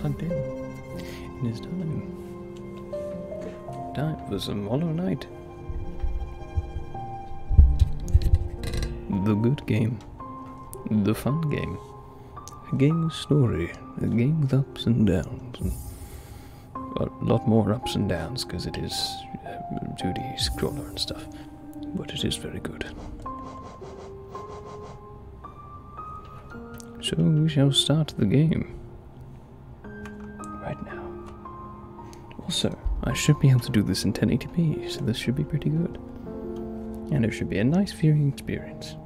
plugged in. It is time. Time for some Hollow Knight. The good game. The fun game. A game with story. A game with ups and downs. And a lot more ups and downs because it is uh, 2D scroller and stuff. But it is very good. So we shall start the game. Also, I should be able to do this in 1080p, so this should be pretty good. And it should be a nice viewing experience.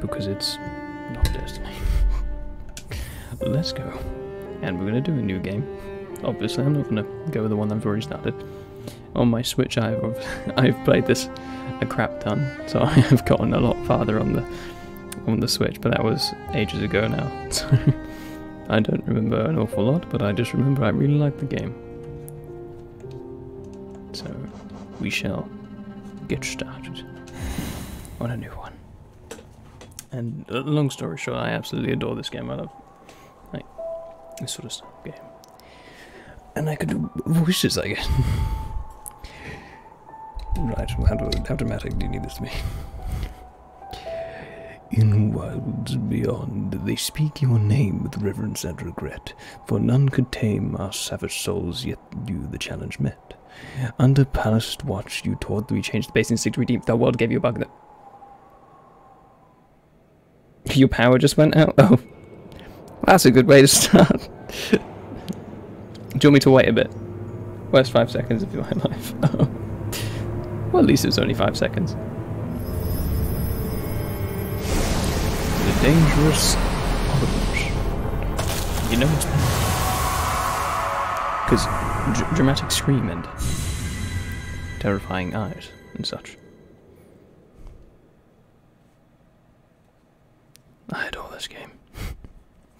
Because it's not Destiny. Let's go. And we're gonna do a new game. Obviously, I'm not gonna go with the one I've already started. On my Switch, I've I've played this a crap ton, so I have gotten a lot farther on the on the Switch. But that was ages ago now, so I don't remember an awful lot. But I just remember I really liked the game. So we shall get started on a new one. And uh, long story short, I absolutely adore this game. I love like this sort of stuff game. And I could do voices, I guess. right, how, do, how dramatic do you need this to be? In wilds beyond, they speak your name with reverence and regret, for none could tame our savage souls, yet you the challenge met. Under palace watch, you taught that we changed the base instinct to redeem. The world gave you a bug that. Your power just went out? Oh. That's a good way to start. Do you want me to wait a bit? Worst five seconds of your life. Oh. Well, at least it was only five seconds. Dangerous orange. You know it's because dramatic scream and terrifying eyes and such. I adore this game.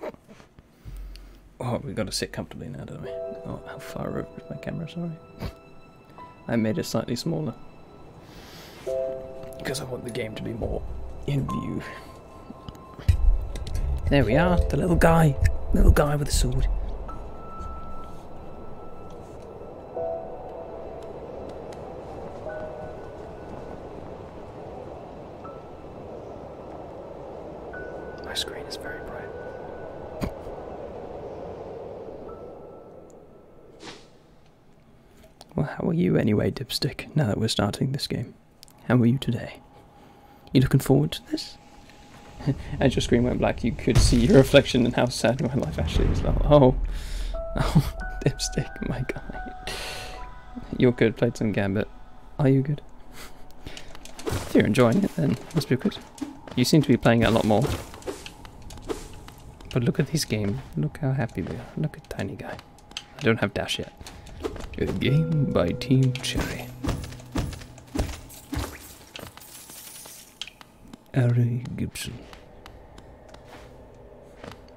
oh, we've got to sit comfortably now, don't we? Oh, how far over is my camera? Sorry. I made it slightly smaller because I want the game to be more in view. There we are, the little guy, little guy with the sword. My screen is very bright. Well, how are you anyway, Dipstick, now that we're starting this game? How are you today? You looking forward to this? As your screen went black, you could see your reflection and how sad my life actually is. Like, oh, oh, Dipstick, my guy. You're good, played some Gambit. Are you good? If you're enjoying it, then must be good. You seem to be playing it a lot more. But look at this game. Look how happy we are. Look at Tiny Guy. I don't have Dash yet. A game by Team Cherry. Ari Gibson.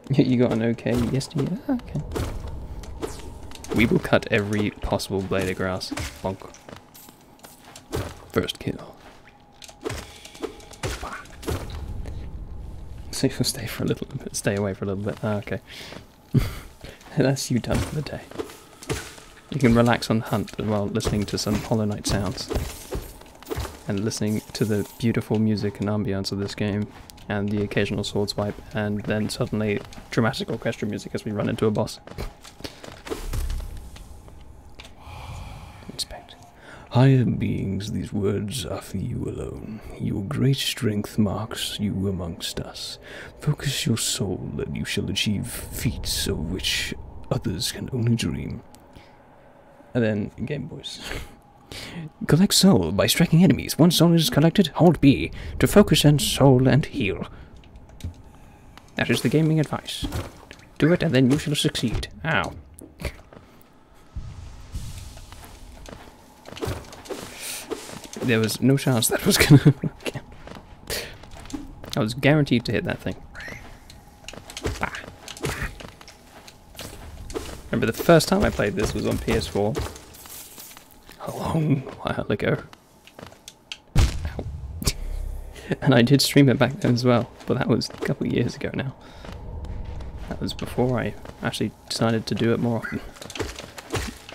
You got an okay yesterday? Ah, okay. We will cut every possible blade of grass. Bonk. First kill. So you'll stay for a little bit, stay away for a little bit. Ah, okay. That's you done for the day. You can relax on hunt while listening to some Hollow Knight sounds. And listening to the beautiful music and ambience of this game, and the occasional sword swipe, and then suddenly dramatic orchestra music as we run into a boss. Inspect. Higher beings, these words are for you alone. Your great strength marks you amongst us. Focus your soul, and you shall achieve feats of which others can only dream. And then Game Boys. Collect soul by striking enemies. Once soul is collected, hold B to focus and soul and heal. That is the gaming advice. Do it and then you shall succeed. Ow. There was no chance that was gonna... I was guaranteed to hit that thing. Remember the first time I played this was on PS4 a long while ago. And I did stream it back then as well, but that was a couple of years ago now. That was before I actually decided to do it more often.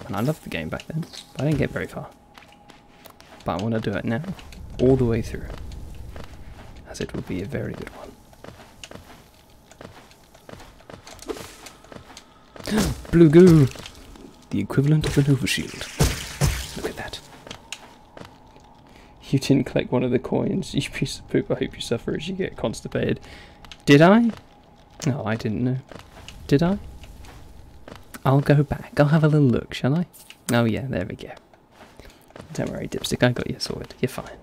And I loved the game back then, but I didn't get very far. But I want to do it now, all the way through, as it will be a very good one. Blue goo! The equivalent of an overshield. Look at that. You didn't collect one of the coins, you piece of poop. I hope you suffer as you get constipated. Did I? No, I didn't know. Did I? I'll go back. I'll have a little look, shall I? Oh yeah, there we go. Don't worry, Dipstick, I got you sorted. You're fine.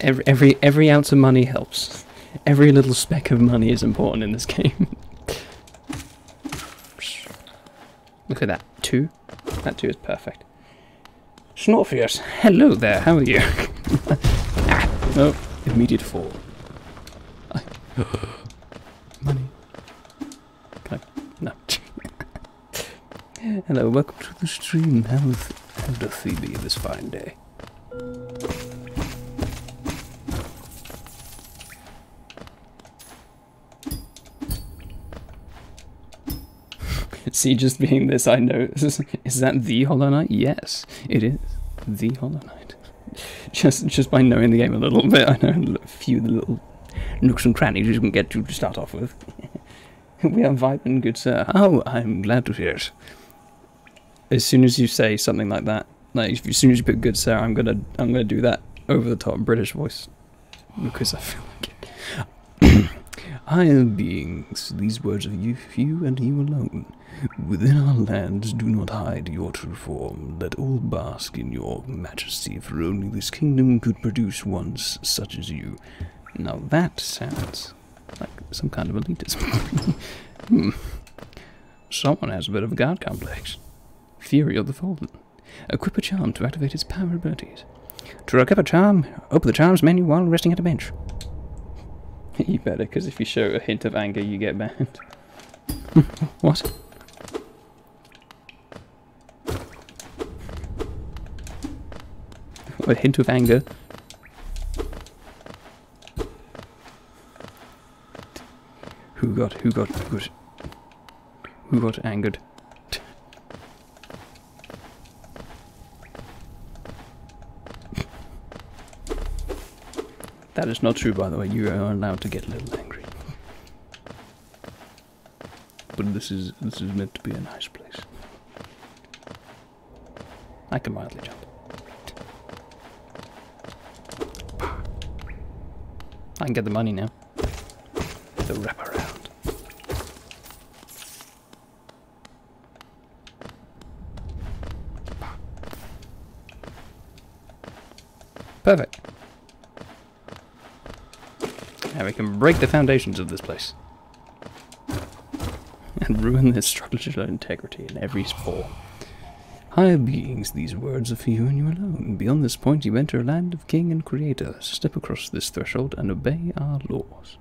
Every every every ounce of money helps. Every little speck of money is important in this game. Look at that. Two. That two is perfect. Snorfius, hello there, how are you? ah, oh, immediate fall. Money. Can I? No. hello, welcome to the stream. How, how doth thee be this fine day? See, just being this, I know. Is that the Hollow Knight? Yes, it is the Hollow Knight. Just, just by knowing the game a little bit, I know a few little nooks and crannies you can get to start off with. we are vibing, good sir. Oh, I'm glad to hear it. As soon as you say something like that, like as soon as you put "good sir," I'm gonna, I'm gonna do that over the top British voice because I feel like it. I am beings, these words of you, you and you alone. Within our lands do not hide your true form. Let all bask in your majesty, for only this kingdom could produce ones such as you. Now that sounds like some kind of elitism. hmm. Someone has a bit of a god complex. Fury of the Fallen. Equip a charm to activate its power abilities. To recover a charm, open the charms menu while resting at a bench. you better, because if you show a hint of anger, you get banned. what? A hint of anger. Who got, who got, who got, who got angered? That is not true, by the way. You are allowed to get a little angry. But this is this is meant to be a nice place. I can mildly jump. I can get the money now. The wraparound. Perfect. Now we can break the foundations of this place. And ruin the structural integrity in every spore. Higher beings, these words are for you and you alone. Beyond this point, you enter a land of king and creator. Step across this threshold and obey our laws.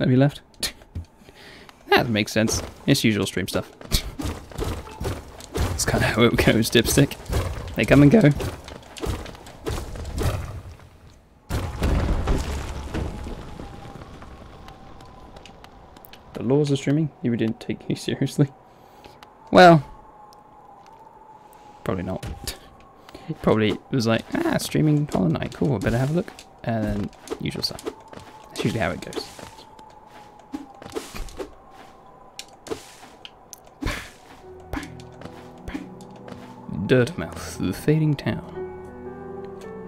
Have you left? that makes sense. It's usual stream stuff. That's kind of how it goes, Dipstick. They come and go. The laws of streaming? You didn't take me seriously? Well, Probably not. Probably was like, ah, streaming Hollow Knight, cool, better have a look. And then usual stuff. That's usually how it goes. Dirtmouth, the fading town.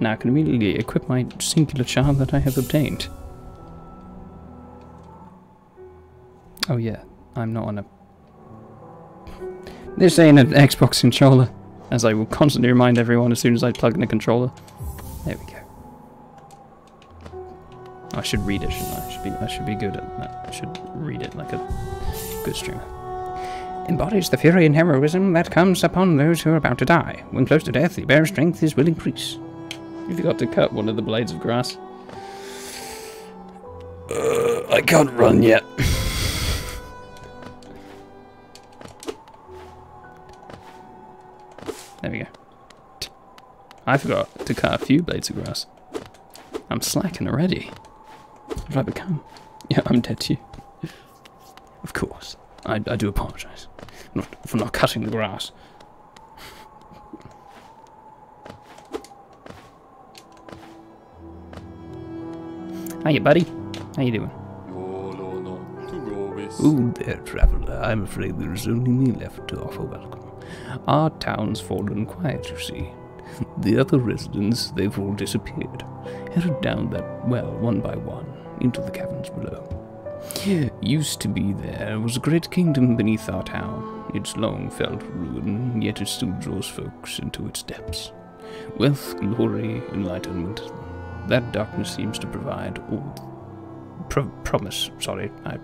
Now I can immediately equip my singular charm that I have obtained. Oh yeah, I'm not on a... This ain't an Xbox controller as I will constantly remind everyone as soon as I plug in a controller. There we go. I should read it, shouldn't I? I should be, I should be good at that. I should read it like a good streamer. Embodies the fury and heroism that comes upon those who are about to die. When close to death, the bear's strength is will increase. You forgot to cut one of the blades of grass. Uh, I can't run yet. There we go. I forgot to cut a few blades of grass. I'm slacking already. What have I become? Yeah, I'm dead to you. Of course. I, I do apologize not, for not cutting the grass. Hiya, buddy. How you doing? Oh there, traveller. I'm afraid there is only me left to offer welcome. Our town's fallen quiet, you see. The other residents, they've all disappeared, headed down that well one by one into the caverns below. Used to be there was a great kingdom beneath our town. It's long felt ruin, yet it still draws folks into its depths. Wealth, glory, enlightenment. That darkness seems to provide all. Pro- promise, sorry, I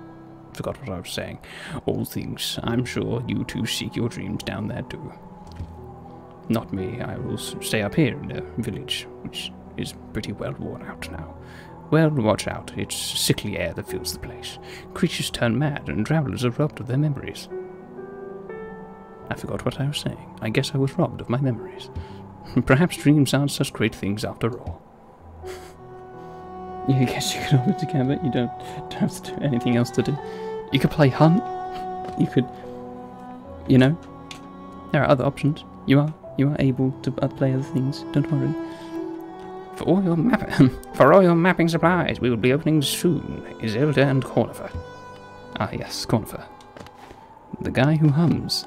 forgot what I was saying. All things. I'm sure you two seek your dreams down there too. Not me, I will stay up here in the village, which is pretty well worn out now. Well, watch out. It's sickly air that fills the place. Creatures turn mad, and travelers are robbed of their memories. I forgot what I was saying. I guess I was robbed of my memories. Perhaps dreams aren't such great things after all. I guess you could hold it together. You don't, don't have to do anything else to do. You could play Hunt. You could, you know, there are other options. You are you are able to play other things. Don't worry. For all your map for all your mapping supplies, we will be opening soon. Iselda and Cornifer. Ah yes, Cornifer. The guy who hums.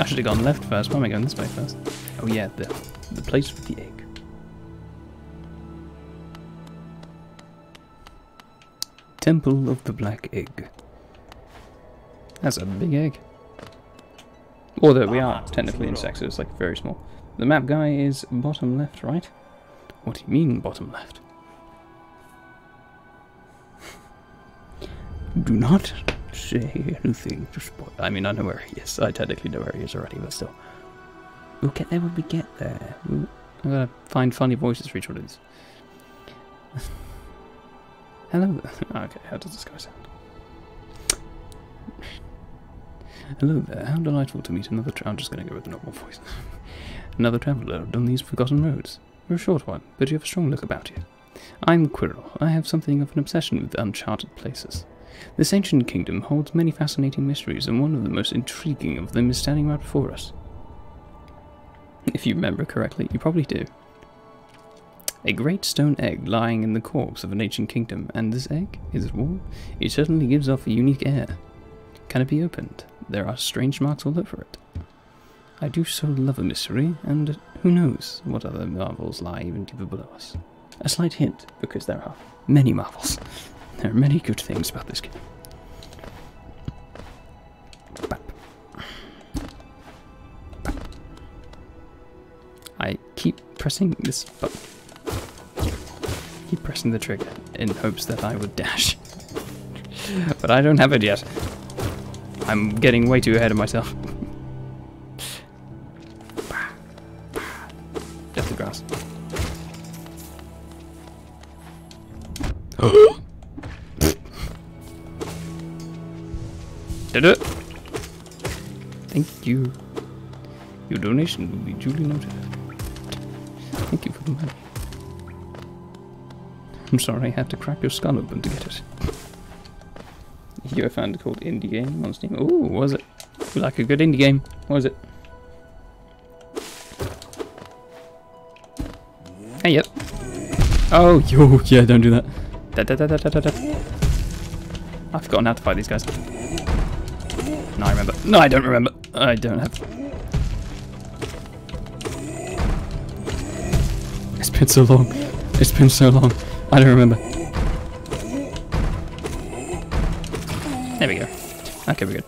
I should have gone left first. Why am I going this way first? Oh yeah, the the place with the egg. Temple of the Black Egg. That's a big egg. Although we are technically in sex, so it's like very small. The map guy is bottom left, right? What do you mean bottom left? Do not say anything to spoil. I mean, I know where he is. I technically know where he is already, but still. We'll get there when we get there. We'll, I'm gonna find funny voices for each one of these. Hello. Okay, how does this guy sound? Hello there, how delightful to meet another tra- I'm just to go with the normal voice. another traveller on these forgotten roads. You're a short one, but you have a strong look about you. I'm Quirrell. I have something of an obsession with uncharted places. This ancient kingdom holds many fascinating mysteries, and one of the most intriguing of them is standing right before us. If you remember correctly, you probably do. A great stone egg lying in the corpse of an ancient kingdom, and this egg, is it warm? It certainly gives off a unique air. Can it be opened? There are strange marks all over it. I do so love a mystery, and who knows what other marvels lie even deeper below us. A slight hint, because there are many marvels. There are many good things about this game. I keep pressing this button. Keep pressing the trigger in hopes that I would dash. but I don't have it yet. I'm getting way too ahead of myself. Did it? Thank you. Your donation will be duly noted. Thank you for the money. I'm sorry I had to crack your skull open to get it. You found a called indie game on Steam. Oh, was it? Like a good indie game. What was it? Hey, yep. Oh, yo, yeah, don't do that. Da, da, da, da, da, da. I've forgotten how to fight these guys. No, I remember. No, I don't remember. I don't have. It's been so long. It's been so long. I don't remember. There we go. Okay, we're good.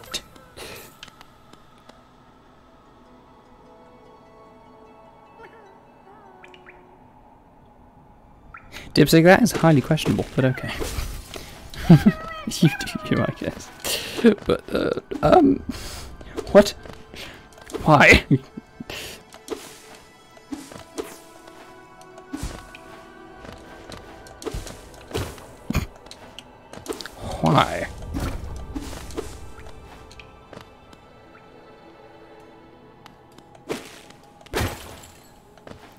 Dipsy, that is highly questionable, but okay. you do you, I guess. But, uh, um, what? Why? Why?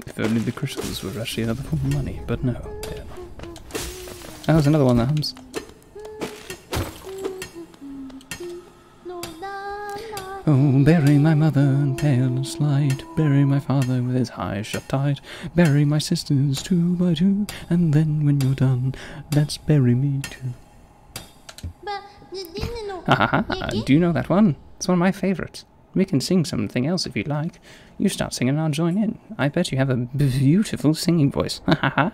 If only the crystals were actually another form of money, but no, they are not. Oh, there's another one that hums. Oh, bury my mother in pale slide, bury my father with his eyes shut tight, bury my sisters two by two, and then when you're done, let's bury me too. Do you know that one? It's one of my favourites. We can sing something else if you'd like. You start singing and I'll join in. I bet you have a beautiful singing voice. Ha ha ha.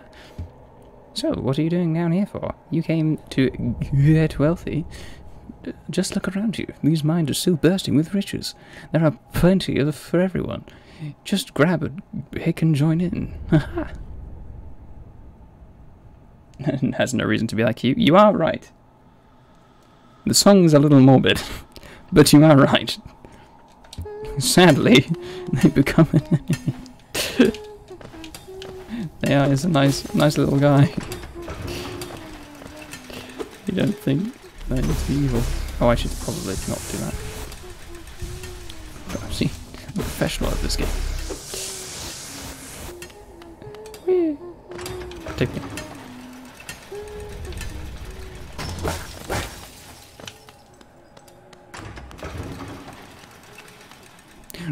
So, what are you doing down here for? You came to get wealthy. Just look around you. These mines are still bursting with riches. There are plenty of for everyone. Just grab a pick and join in. Ha ha. Has no reason to be like you. You are right. The song's a little morbid, but you are right. Sadly, they become. they are. A nice, nice little guy. You don't think that is evil? Oh, I should probably not do that. See, I'm a professional at this game. Take me.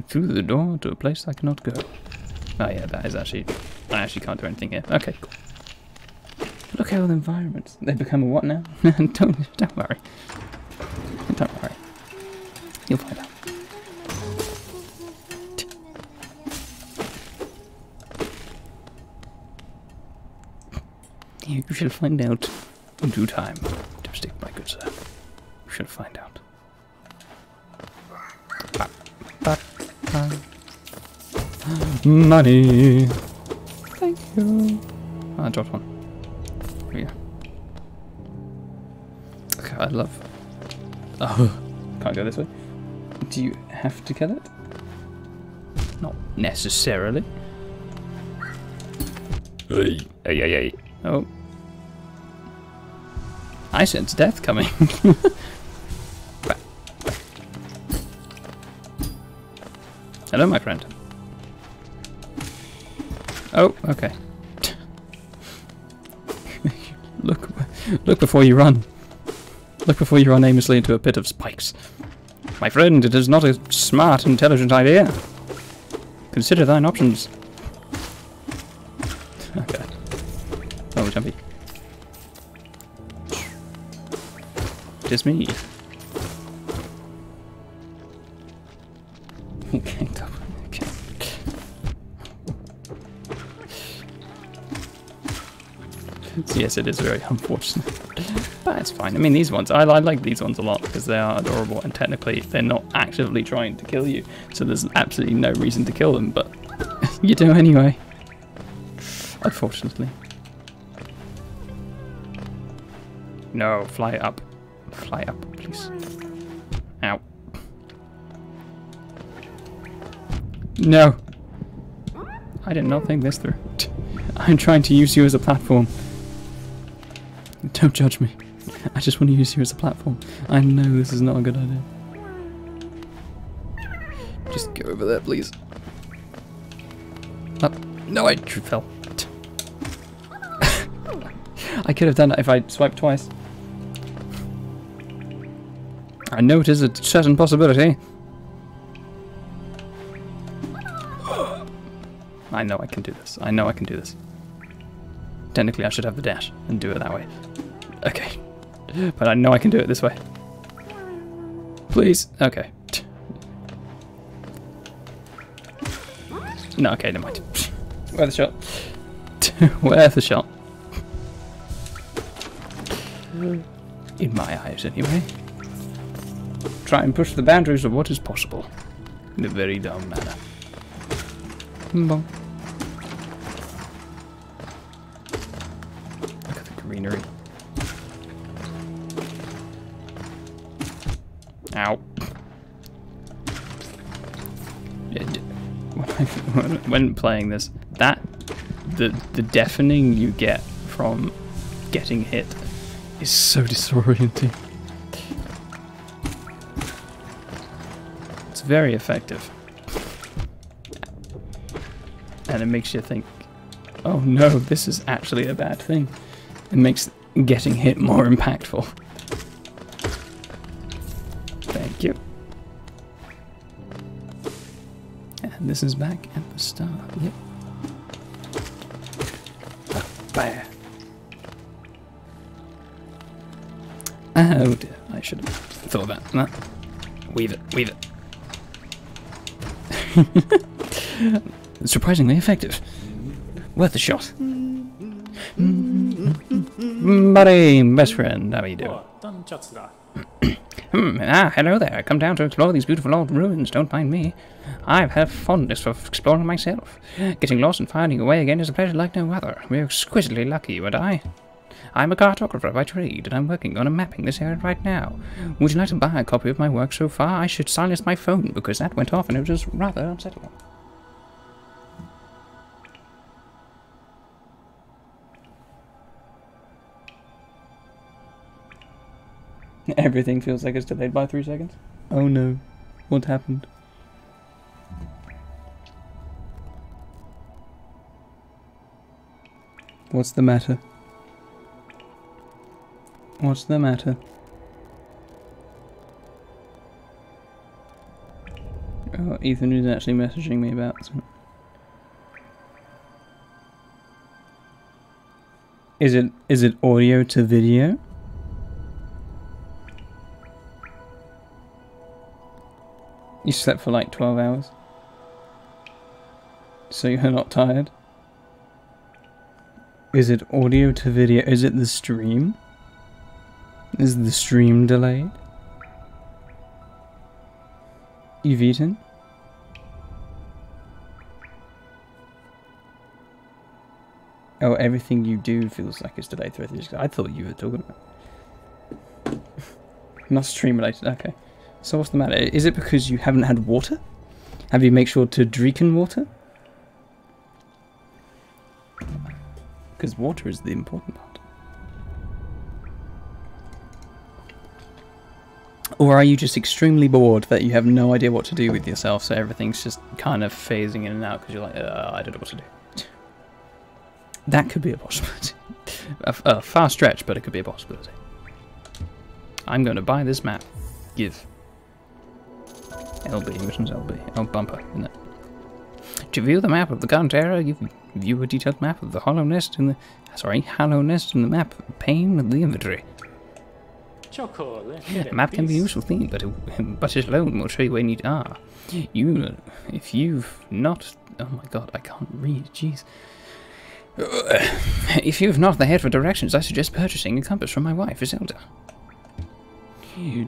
Through the door to a place I cannot go. Oh yeah, that is actually... I actually can't do anything here. Okay, cool. How the environments... They become a what now? don't, don't worry. Don't worry. You'll find out. You shall find out in due time, Dipstick, my good sir. You shall find out. Money. Thank you. Ah, I dropped one. Okay, I love. Oh, can't go this way. Do you have to kill it? Not necessarily. Hey, hey, hey, hey. Oh. I sense death coming. Hello, my friend. Oh, okay. look, look before you run. Look before you run aimlessly into a pit of spikes. My friend, it is not a smart, intelligent idea. Consider thine options. Oh, okay. Oh, jumpy. It is me. yes, it is very unfortunate. It's fine. I mean, these ones, I, I like these ones a lot because they are adorable and technically they're not actively trying to kill you. So there's absolutely no reason to kill them, but you do anyway. Unfortunately. No, fly up. Fly up, please. Ow. No. I did not think this through. I'm trying to use you as a platform. Don't judge me. I just want to use you as a platform. I know this is not a good idea. Just go over there, please. Up. No, I fell. I could have done that if I swiped twice. I know it is a certain possibility. I know I can do this. I know I can do this. Technically, I should have the dash and do it that way. Okay. But I know I can do it this way. Please. Okay. No, okay, never mind. Where the shot? Where the shot? In my eyes, anyway. try and push the boundaries of what is possible in a very dumb manner. Look at the greenery. When playing this, that the the deafening you get from getting hit is so disorienting. It's very effective. And it makes you think, oh no, this is actually a bad thing. It makes getting hit more impactful. This is back at the start. Yep. Bam. Oh dear, I should have thought about that. Weave it, weave it. Surprisingly effective. Worth a shot. Buddy, best friend, how are you doing? Hmm, ah, hello there. Come down to explore these beautiful old ruins. Don't mind me. I have a fondness for exploring myself. Getting lost and finding a way again is a pleasure like no other. We're exquisitely lucky, you and I. I'm a cartographer by trade, and I'm working on a mapping this area right now. Would you like to buy a copy of my work so far? I should silence my phone, because that went off and it was rather unsettling. Everything feels like it's delayed by three seconds. Oh no. What happened? What's the matter? What's the matter? Oh, Ethan is actually messaging me about something. Is it is it audio to video? You slept for like 12 hours. So you're not tired? Is it audio to video? Is it the stream? Is the stream delayed? You've eaten? Oh, everything you do feels like it's delayed I thought you were talking about. Not stream related, okay. So what's the matter? Is it because you haven't had water? Have you made sure to drink in water? Because water is the important part. Or are you just extremely bored that you have no idea what to do with yourself, so everything's just kind of phasing in and out because you're like, uh, I don't know what to do. That could be a possibility. a, a far stretch, but it could be a possibility. I'm going to buy this map. Give. LB, which one's LB? Oh, bumper, isn't it? To view the map of the current era, you view a detailed map of the Hallownest in the sorry, Hallownest in the map pane of the inventory. The map can be a useful thing, but it, but it alone will show you where you need are. You, if you've not, oh my god, I can't read. Jeez. If you've not the head for directions, I suggest purchasing a compass from my wife, Iselda.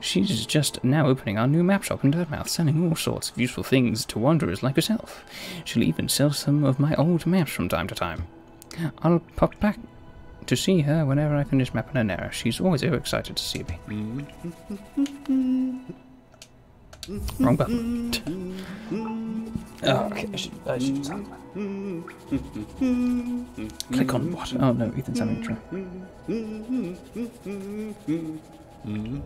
She's just now opening our new map shop in Dirtmouth, selling all sorts of useful things to wanderers like yourself. She'll even sell some of my old maps from time to time. I'll pop back to see her whenever I finish mapping an area. She's always so excited to see me. Wrong button. Oh, okay. I should, I should Click on what? Oh no, Ethan's having a try.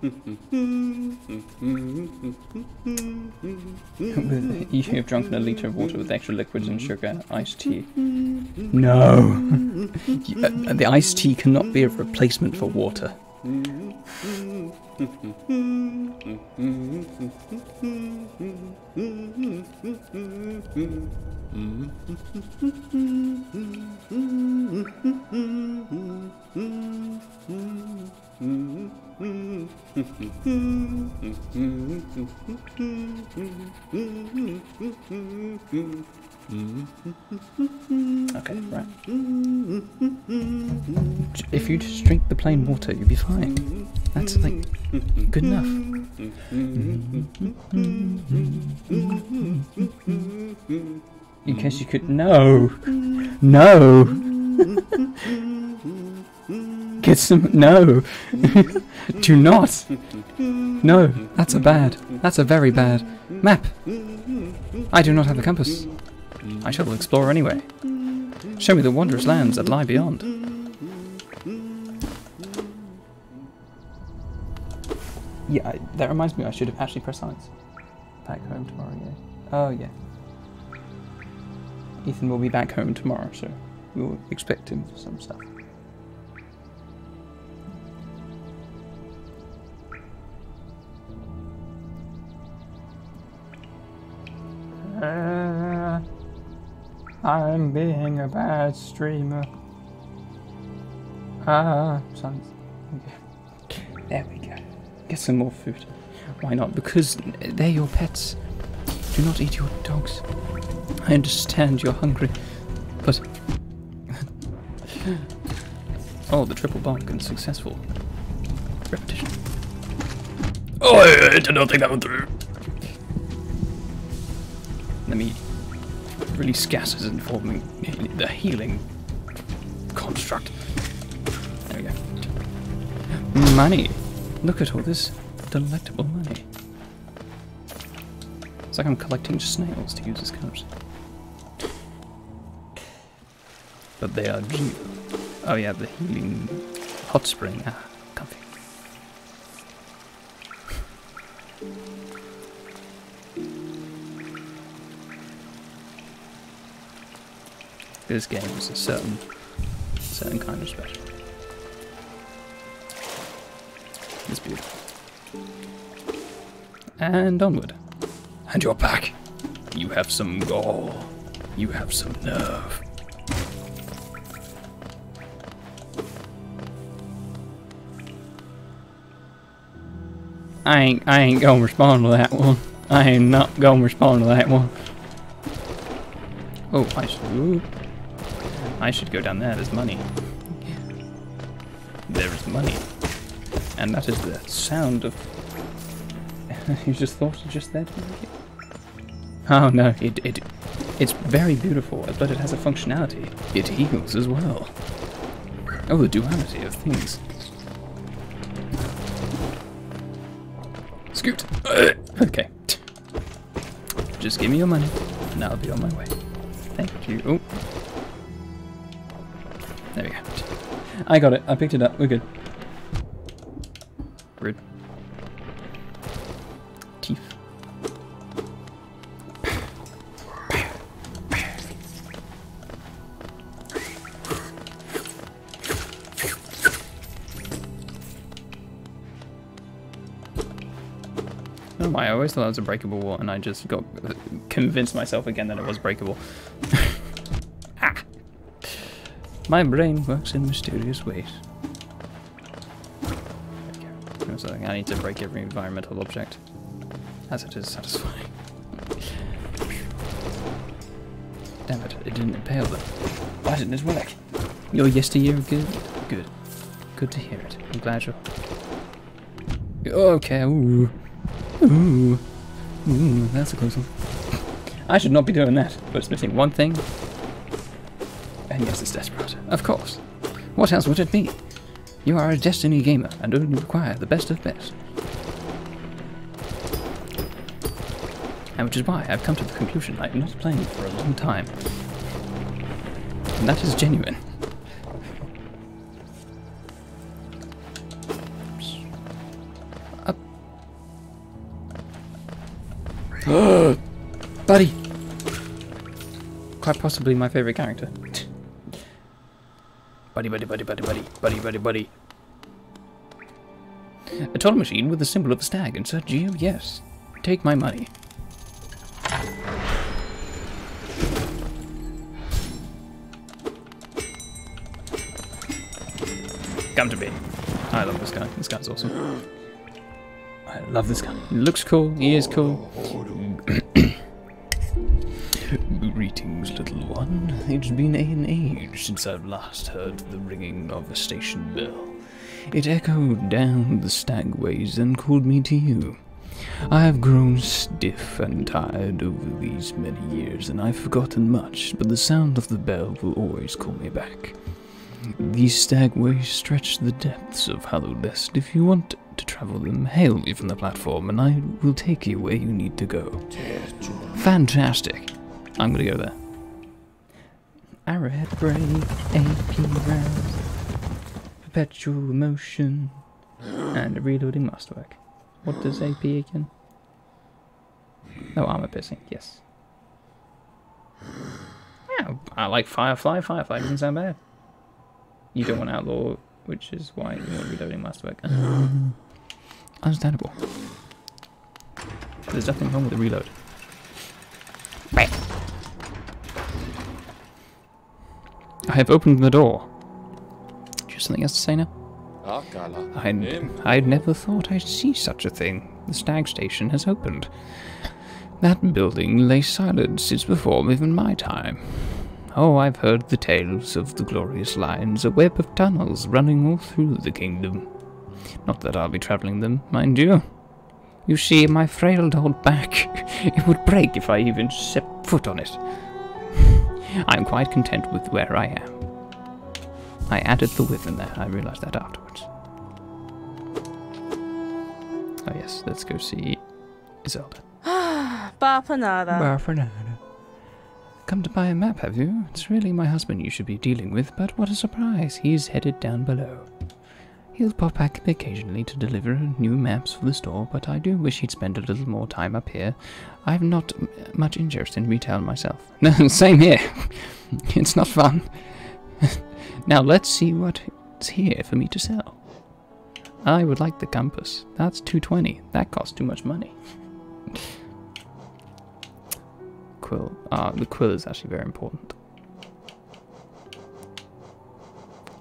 you have drunk a litre of water with extra liquids and sugar, iced tea. No! Uh, uh, the iced tea cannot be a replacement for water. Okay, right. If you just drink the plain water, you'll be fine. That's like good enough. In case you could. No! No! Get some. No! Do not! No, that's a bad. That's a very bad. Map! I do not have a compass. I shall explore anyway. Show me the wondrous lands that lie beyond. Yeah, I, that reminds me, I should have actually pressed silence. Back home tomorrow, yeah. Oh, yeah. Ethan will be back home tomorrow, so we'll expect him for some stuff. Uh, I'm being a bad streamer. Ah. Okay. There we go. Get some more food. Why not? Because they're your pets. Do not eat your dogs. I understand you're hungry, but. oh, the triple bonk and successful. Repetition. Oh, I did not think that one through. Let me release gases and forming the healing construct. There we go. Money. Look at all this delectable money. It's like I'm collecting snails to use as cards. But they are G. Oh yeah, the healing hot spring. Ah, comfy. This game is a certain, certain kind of special. It's beautiful. And onward. And you're back. You have some gall. You have some nerve. I ain't I ain't gonna respond to that one. I am not gonna respond to that one. Oh, I should I should go down there. There's money. There's money. And that is the sound of you just thought it just there to make it? Oh no, it, it, it's very beautiful, but it has a functionality. It heals as well. Oh, the duality of things. Scoot! okay. Just give me your money, and I'll be on my way. Thank you. Oh. There we go. I got it. I picked it up. We're good. Rude. Teeth. Oh Why, I always thought it was a breakable wall, and I just got uh, convinced myself again that it was breakable. My brain works in mysterious ways. Something I need to break every environmental object, as it is satisfying. Damn it, it didn't impale them. Why didn't it work? Your yesteryear good? Good. Good to hear it. I'm glad you're... Okay, ooh. Ooh. Ooh, that's a close one. I should not be doing that, but it's missing one thing. And yes, it's desperate. Of course. What else would it be? You are a Destiny gamer and only require the best of best. And which is why I've come to the conclusion I am not playing for a long time. And that is genuine. Up. Buddy! Quite possibly my favourite character. Buddy, buddy, buddy, buddy, buddy, buddy, buddy, buddy. A total machine with the symbol of a stag. Insert Geo? Yes. Take my money. Come to me. I love this guy. This guy's awesome. I love this guy. He looks cool. He is cool. Oh, oh, It's been an age since I've last heard the ringing of a station bell. It echoed down the stagways and called me to you. I have grown stiff and tired over these many years, and I've forgotten much, but the sound of the bell will always call me back. These stagways stretch the depths of Hallownest. If you want to travel them, hail me from the platform, and I will take you where you need to go. Fantastic. I'm gonna go there. Arrowhead break, AP rounds, perpetual motion, and reloading masterwork. What does AP again? Oh, armor piercing, yes. Yeah, I like Firefly. Firefly doesn't sound bad. You don't want Outlaw, which is why you want reloading masterwork. Understandable. There's nothing wrong with the reload. I have opened the door. Do you have something else to say now? I'd, I'd never thought I'd see such a thing. The stag station has opened. That building lay silent since before even my time. Oh, I've heard the tales of the glorious lines, a web of tunnels running all through the kingdom. Not that I'll be travelling them, mind you. You see, my frail old back, it would break if I even set foot on it. I'm quite content with where I am. I added the with in there, I realised that afterwards. Oh yes, let's go see Iselda. Bapanada. Barfernado. Come to buy a map, have you? It's really my husband you should be dealing with, but what a surprise, he's headed down below. He'll pop back occasionally to deliver new maps for the store, but I do wish he'd spend a little more time up here. I've not much interest in retail myself. No, same here. it's not fun. now let's see what's here for me to sell. I would like the compass. That's 220. That costs too much money. quill. Ah, the quill is actually very important.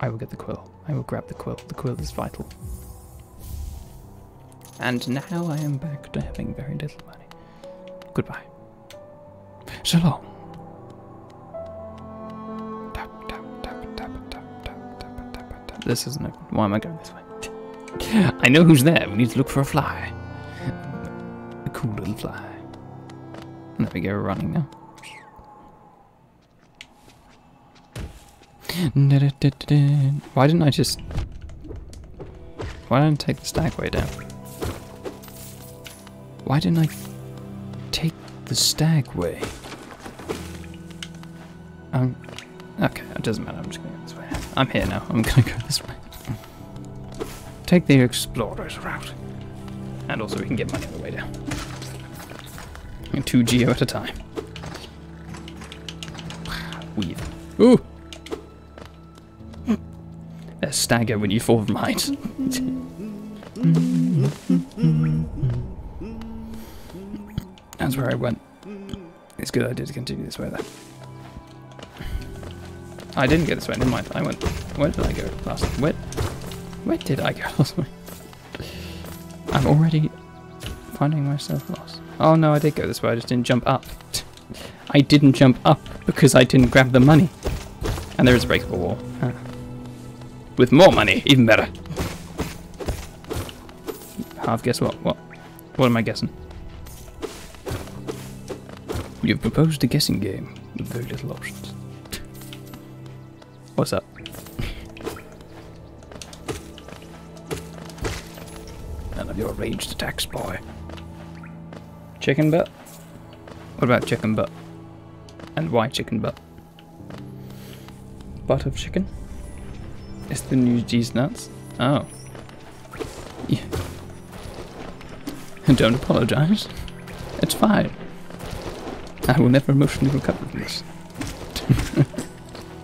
I will get the quill. I will grab the quilt. The quilt is vital. And now I am back to having very little money. Goodbye. Shalom. This isn't open. Why am I going this way? I know who's there. We need to look for a fly. A cool little fly. There we go, running now. Why didn't I just... Why didn't I take the stagway down? Why didn't I take the stagway? Um, okay, it doesn't matter, I'm just gonna go this way. I'm here now, I'm gonna go this way. Take the explorer's route. And also we can get money on the way down. And two geo at a time. Weave. Ooh! A stagger when you fall from. That's where I went. It's a good idea to continue this way though. I didn't go this way, never mind. I went. Where did I go last? Where? Where did I go last way? I'm already finding myself lost. Oh no, I did go this way, I just didn't jump up. I didn't jump up because I didn't grab the money. And there is a breakable wall. Huh. With more money, even better. Half guess what? What? What am I guessing? You've proposed a guessing game with very little options. What's up? None of your ranged attacks, boy. Chicken butt? What about chicken butt? And why chicken butt? Butt of chicken? It's the new G's nuts? Oh. Yeah. Don't apologize. It's fine. I will never emotionally recover from this.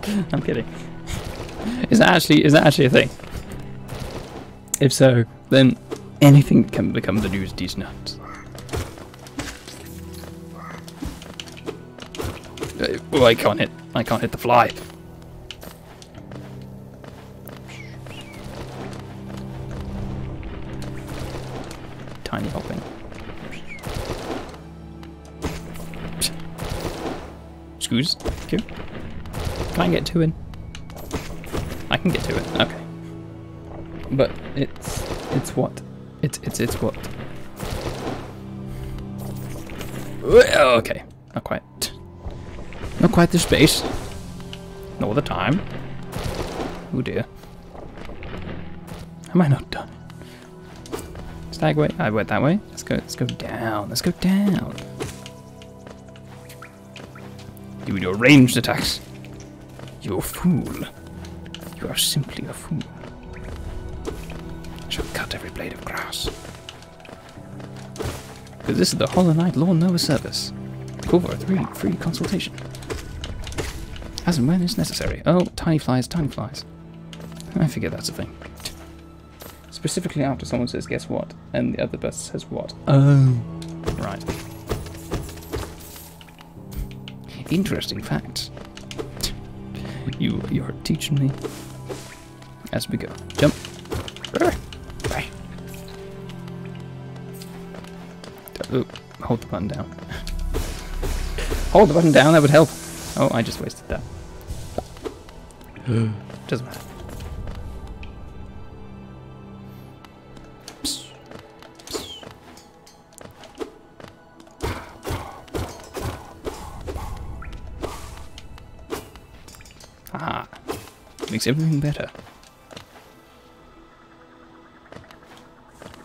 I'm kidding. Is that actually is that actually a thing? If so, then anything can become the news these nuts. Oh, I can't hit. I can't hit the fly. tiny helping. Screws. Cool. Can I get two in? I can get to it. Okay. But it's it's what? It's it's it's what? Okay. Not quite. Not quite the space. Nor the time. Oh dear. Am I not done? Stag way. I went that way. Let's go. Let's go down. Let's go down. You your ranged attacks. You fool. You are simply a fool. I shall cut every blade of grass. Because this is the Hollow Knight Law Nova service. Call for a three free consultation. As and when is necessary. Oh, tiny flies, tiny flies. I figure that's a thing. Specifically after someone says guess what, and the other person says what. Oh. Right. Interesting facts. You you're teaching me as we go. Jump. Right. Oh, hold the button down. hold the button down, that would help. Oh, I just wasted that. Doesn't matter. Makes everything better.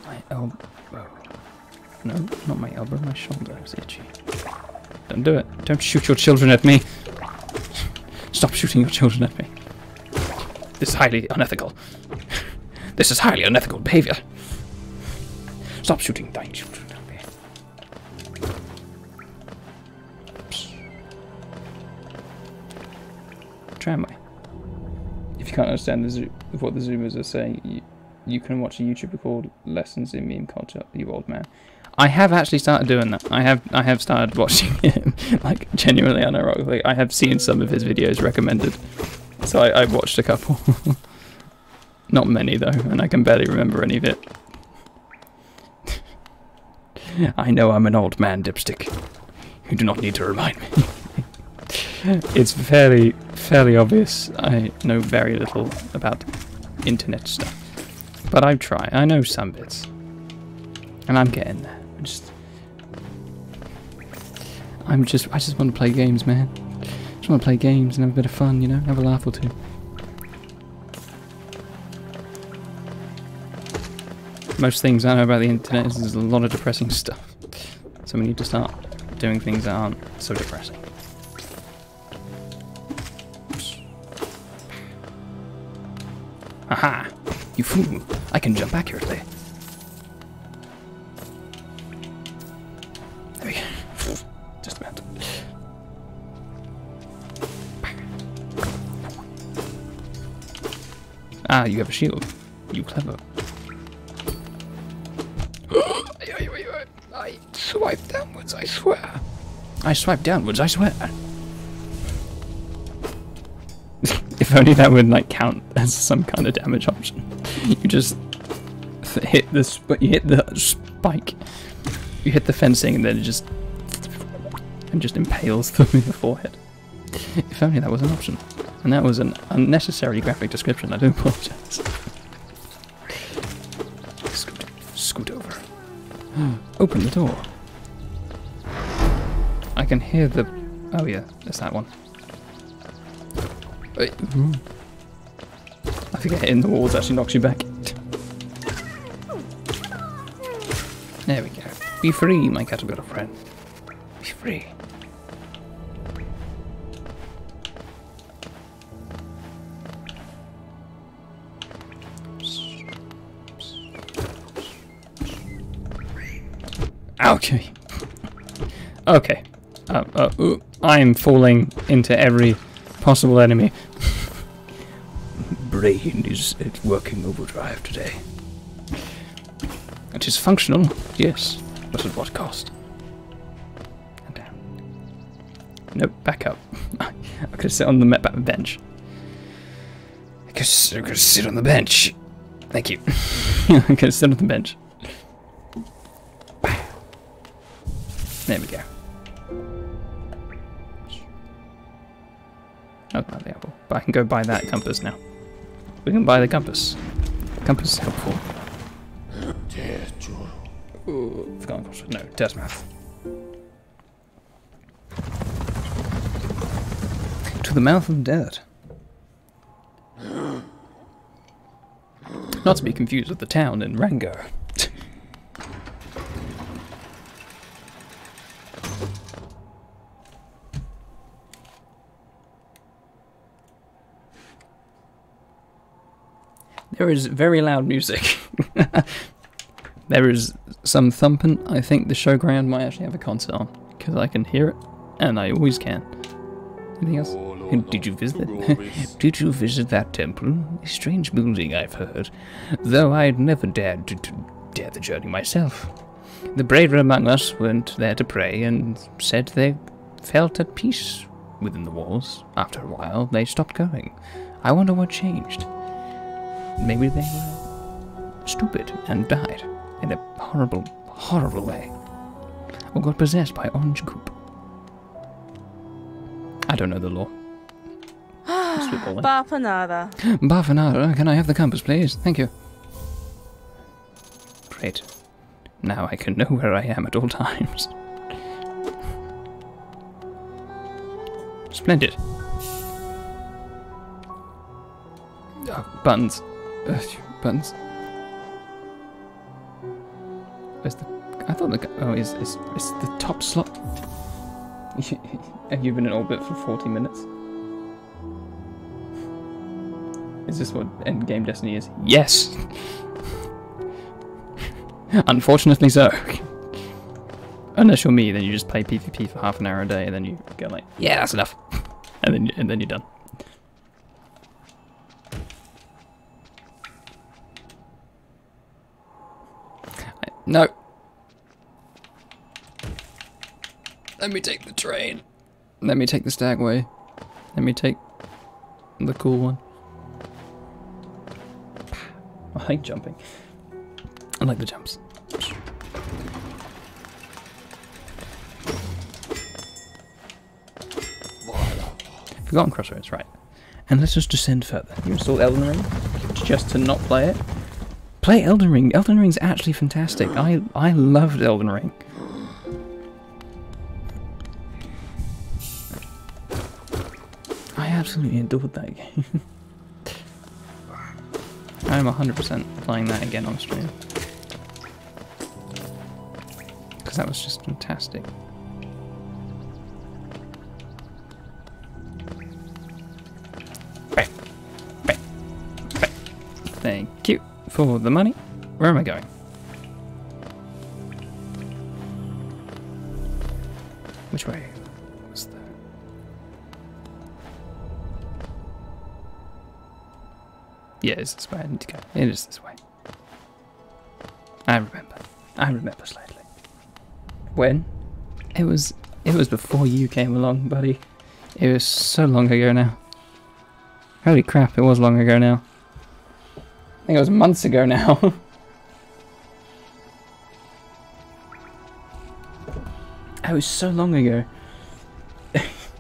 My elbow. No, not my elbow, my shoulder is itchy. Don't do it. Don't shoot your children at me. Stop shooting your children at me. This is highly unethical. This is highly unethical behavior. Stop shooting dying children can't understand the what the Zoomers are saying, you, you can watch a YouTuber called Lessons in Meme Culture, you old man. I have actually started doing that. I have I have started watching him, like genuinely unironically. I have seen some of his videos recommended, so I, I watched a couple. Not many though, and I can barely remember any of it. I know I'm an old man, Dipstick. You do not need to remind me. It's fairly fairly obvious. I know very little about internet stuff, but I try. I know some bits, and I'm getting there. I'm just, I'm just, I just want to play games, man. Just want to play games and have a bit of fun, you know, have a laugh or two. Most things I know about the internet is there's a lot of depressing stuff. So we need to start doing things that aren't so depressing. Aha! You fool! I can jump accurately. There we go. Just about. Ah, you have a shield. You clever. I swipe downwards, I swear. I swipe downwards, I swear. If only that would like count as some kind of damage option. You just hit the sp- you hit the spike, you hit the fencing, and then it just and just impales them in the forehead. If only that was an option. And that was an unnecessary graphic description. I do apologize. Scoot, scoot over. Open the door. I can hear the. Oh yeah, there's that one. I think hitting the walls actually knocks you back. There we go. Be free, my caterpillar friend. Be free. Okay. Okay. Uh, uh, I'm falling into every possible enemy. Brain is at working overdrive today. It is functional, yes, but at what cost? And uh, down. Nope, back up. I could sit on the bench. I could, I could sit on the bench. Thank you. I could sit on the bench. There we go. Oh, the apple. But I can go buy that compass now. We can buy the compass. Compass is helpful. Ooh, Forgotten Crossroads. No. To the mouth of death. Not to be confused with the town in Rango. There is very loud music. there is some thumping. I think the showground might actually have a concert on because I can hear it, and I always can. Anything else? Did you visit? Did you visit that temple? A strange building, I've heard. Though I'd never dared to, to dare the journey myself. The braver among us went there to pray and said they felt at peace within the walls. After a while, they stopped going. I wonder what changed. Maybe they were stupid and died in a horrible, horrible way. Or got possessed by orange goop. I don't know the lore. Spitballing. Bapanada. Bafanara, can I have the compass, please? Thank you. Great. Now I can know where I am at all times. Splendid. Oh, buttons. Uh, buttons. Where's the... I thought the... Oh, is it's, it's the top slot. Have you been in orbit for 40 minutes? Is this what endgame Destiny is? Yes! Unfortunately so. Unless you're me, then you just play PvP for half an hour a day, and then you go like, yeah, that's enough, and then and then you're done. I- No. Let me take the train. Let me take the stagway. Let me take the cool one. I like jumping. I like the jumps. Forgotten Crossroads, right. And let's just descend further. You installed Elden Ring just to not play it? Play Elden Ring. Elden Ring's actually fantastic. I I loved Elden Ring. I absolutely adored that game. I'm 100% playing that again on stream. Because that was just fantastic. For the money. Where am I going? Which way. Yeah, it's this way I need to go. It is this way. I remember. I remember slightly. When? It was it was before you came along, buddy. It was so long ago now. Holy crap, it was long ago now. I think it was months ago now. it was so long ago. If-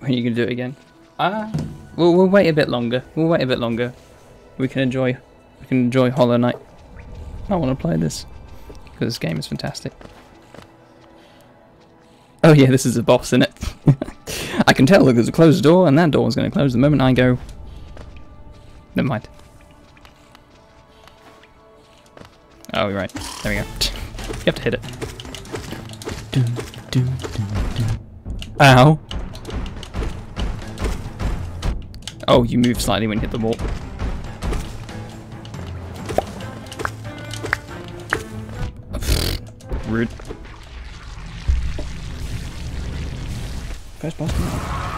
When are you gonna do it again? Ah, we'll, we'll wait a bit longer. We'll wait a bit longer. We can enjoy, we can enjoy Hollow Knight. I want to play this because this game is fantastic. Oh yeah, this is a boss in it. I can tell that there's a closed door, and that door is going to close the moment I go. Never mind. Oh, you're right. There we go. You have to hit it. Dun, dun, dun. Ow. Oh, you move slightly when you hit the wall.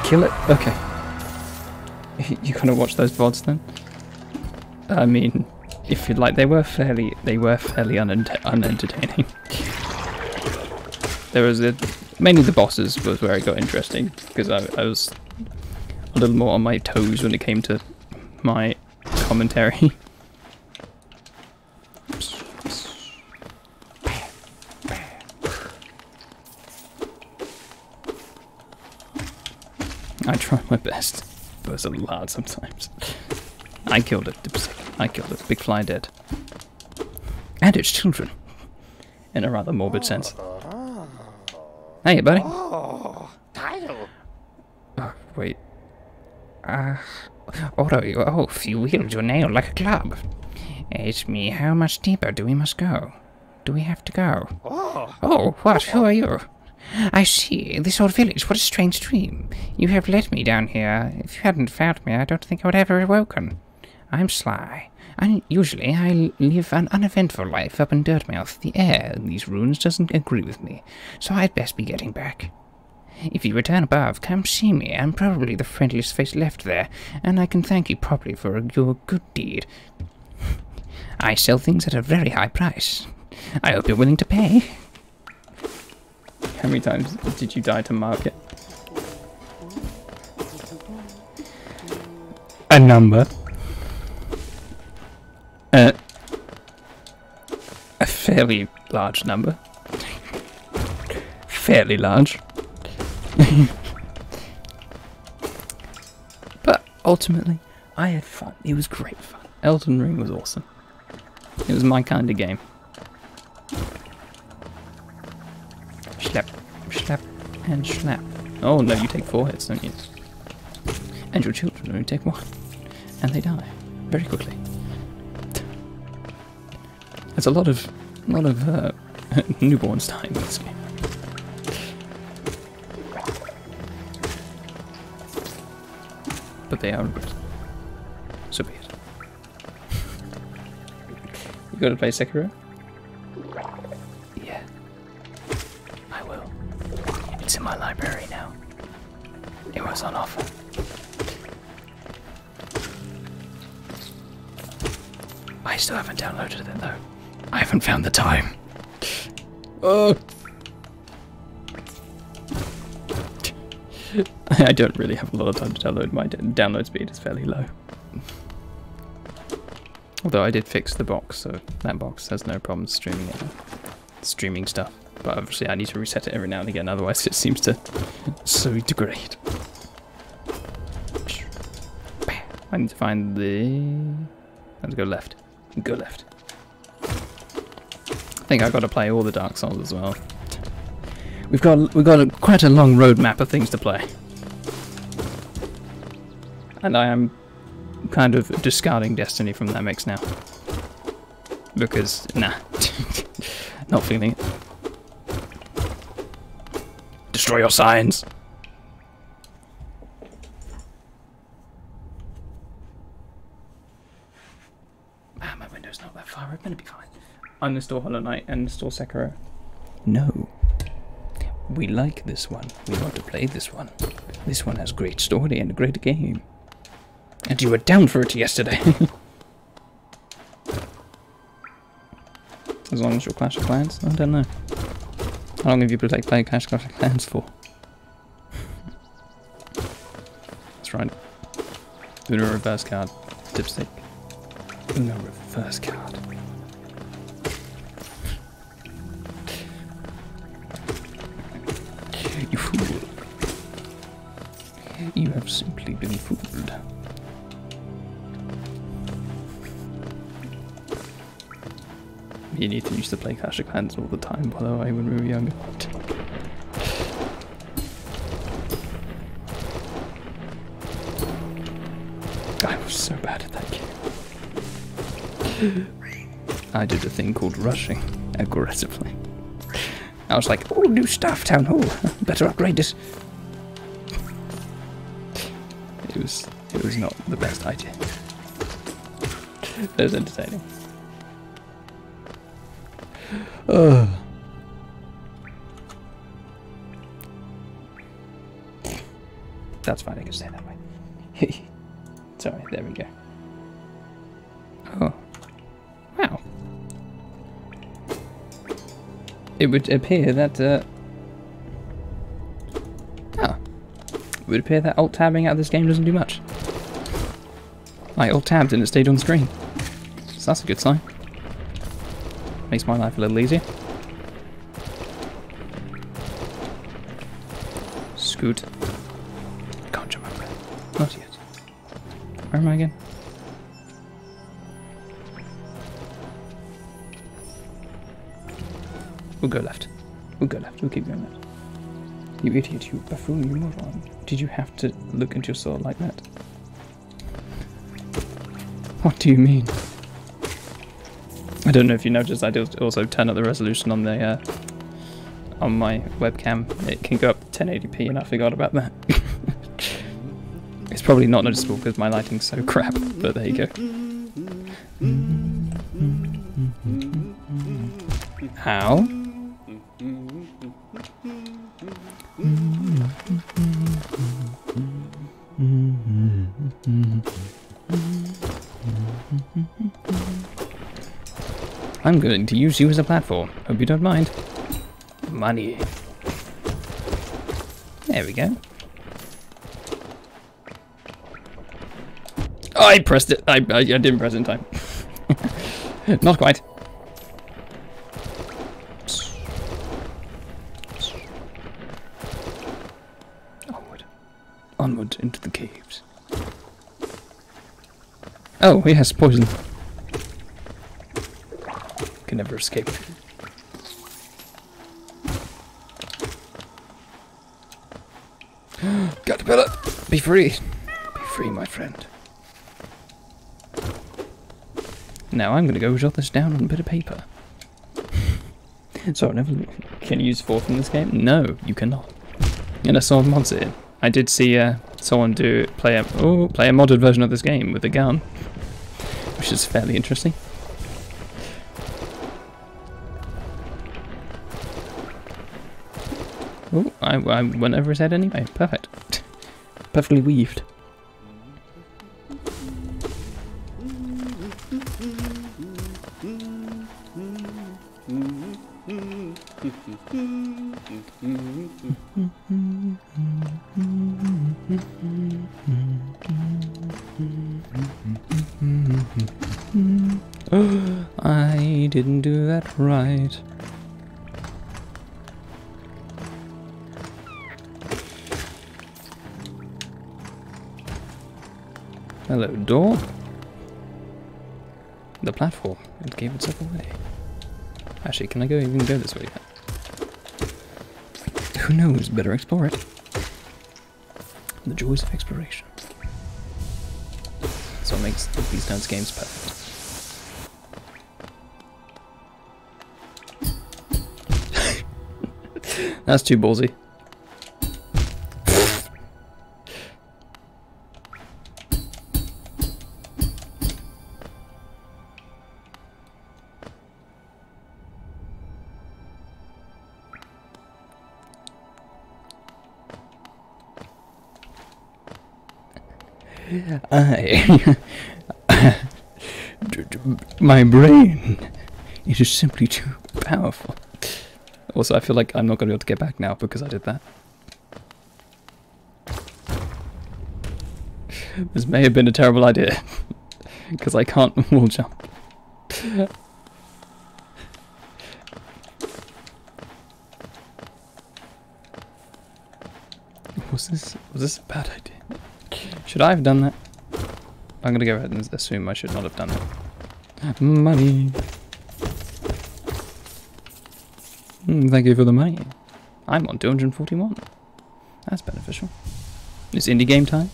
Kill it. Okay. You kind of watch those vods then. I mean, if you like, they were fairly, they were fairly unent- unentertaining. there was a, mainly the bosses was where it got interesting because I, I was a little more on my toes when it came to my commentary. try my best. But it's a lot sometimes. I killed it. I killed it. Big fly dead. And its children. In a rather morbid sense. Hey, buddy. Oh. Oh, wait. Uh, Otto, you oaf, you wield your nail like a club. It's me, how much deeper do we must go? Do we have to go? Oh, Oh, what? Who are you? I see. This old village. What a strange dream. You have led me down here. If you hadn't found me, I don't think I would ever have woken. I'm Sly. And usually I live an uneventful life up in Dirtmouth. The air in these ruins doesn't agree with me, so I'd best be getting back. If you return above, come see me. I'm probably the friendliest face left there, and I can thank you properly for your good deed. I sell things at a very high price. I hope you're willing to pay. How many times did you die to Margit? A number. Uh, a fairly large number. Fairly large. but ultimately, I had fun. It was great fun. Elden Ring was awesome. It was my kind of game. And slap. Oh no, you take four hits, don't you? And your children only take one. And they die. Very quickly. There's a lot of a lot of uh, newborns dying in this game. But they are good. So be it. you gotta play Sekiro? In my library now. It was on offer. I still haven't downloaded it though. I haven't found the time. Oh. I don't really have a lot of time to download. My download speed is fairly low. Although I did fix the box, so that box has no problems streaming it, streaming stuff. But obviously, I need to reset it every now and again, otherwise it seems to so degrade. I need to find the. Let's go left. Go left. I think I've got to play all the Dark Souls as well. We've got we've got a, quite a long roadmap of things to play, and I am kind of discarding Destiny from that mix now because nah, not feeling it. Destroy your signs. Ah, my window's not that far open. It'll be fine. Uninstall Hollow Knight and install Sekiro. No. We like this one. We want to play this one. This one has great story and a great game. And you were down for it yesterday. as long as you're Clash of Clans? I don't know. How long have you been like, playing Clash of Clans for? That's right. Uno reverse card. Dipstick. Uno reverse card. You fool. You have simply been fooled. You need to used to play Clash of Clans all the time, by the way, when we were younger. I was so bad at that game. I did a thing called rushing aggressively. I was like, oh, new stuff, Town Hall. Better upgrade this. It was, it was not the best idea. It was entertaining. Ugh. That's fine, I can stay that way. Sorry, there we go. Oh. Wow. It would appear that, uh... Oh. It would appear that alt-tabbing out of this game doesn't do much. I alt-tabbed and it stayed on screen. So that's a good sign. Makes my life a little easier. Scoot. Can't jump Not yet. Where am I again? We'll go left. We'll go left. We'll keep going left. You idiot, you buffoon, you moron. Did you have to look into your soul like that? What do you mean? I don't know if you noticed, I did also turn up the resolution on the uh, on my webcam. It can go up to 1080p, and I forgot about that. it's probably not noticeable because my lighting's so crap, but there you go. How? I'm going to use you as a platform. Hope you don't mind. Money. There we go. I pressed it. I, I, I didn't press in time. Not quite. Onward. Onward into the caves. Oh, he has poison. Can never escape. Caterpillar, be free. Be free, my friend. Now I'm going to go jot this down on a bit of paper. so I never can you use fourth in this game? No, you cannot. Unless someone mods it. I did see uh, someone do play a oh play a modded version of this game with a gun, which is fairly interesting. I, I went over his head anyway. Perfect. Perfectly weaved. I didn't do that right. Hello, door. The platform. It gave itself away. Actually, can I go even go this way? Who knows? Better explore it. The joys of exploration. That's what makes these kinds of games perfect. That's too ballsy. I. my brain. It is simply too powerful. Also, I feel like I'm not going to be able to get back now because I did that. This may have been a terrible idea. Because I can't wall jump. Was this was this a bad idea? Should I have done that? I'm gonna go ahead and assume I should not have done that. Money. Mm, thank you for the money. I'm on 241. That's beneficial. It's indie game time.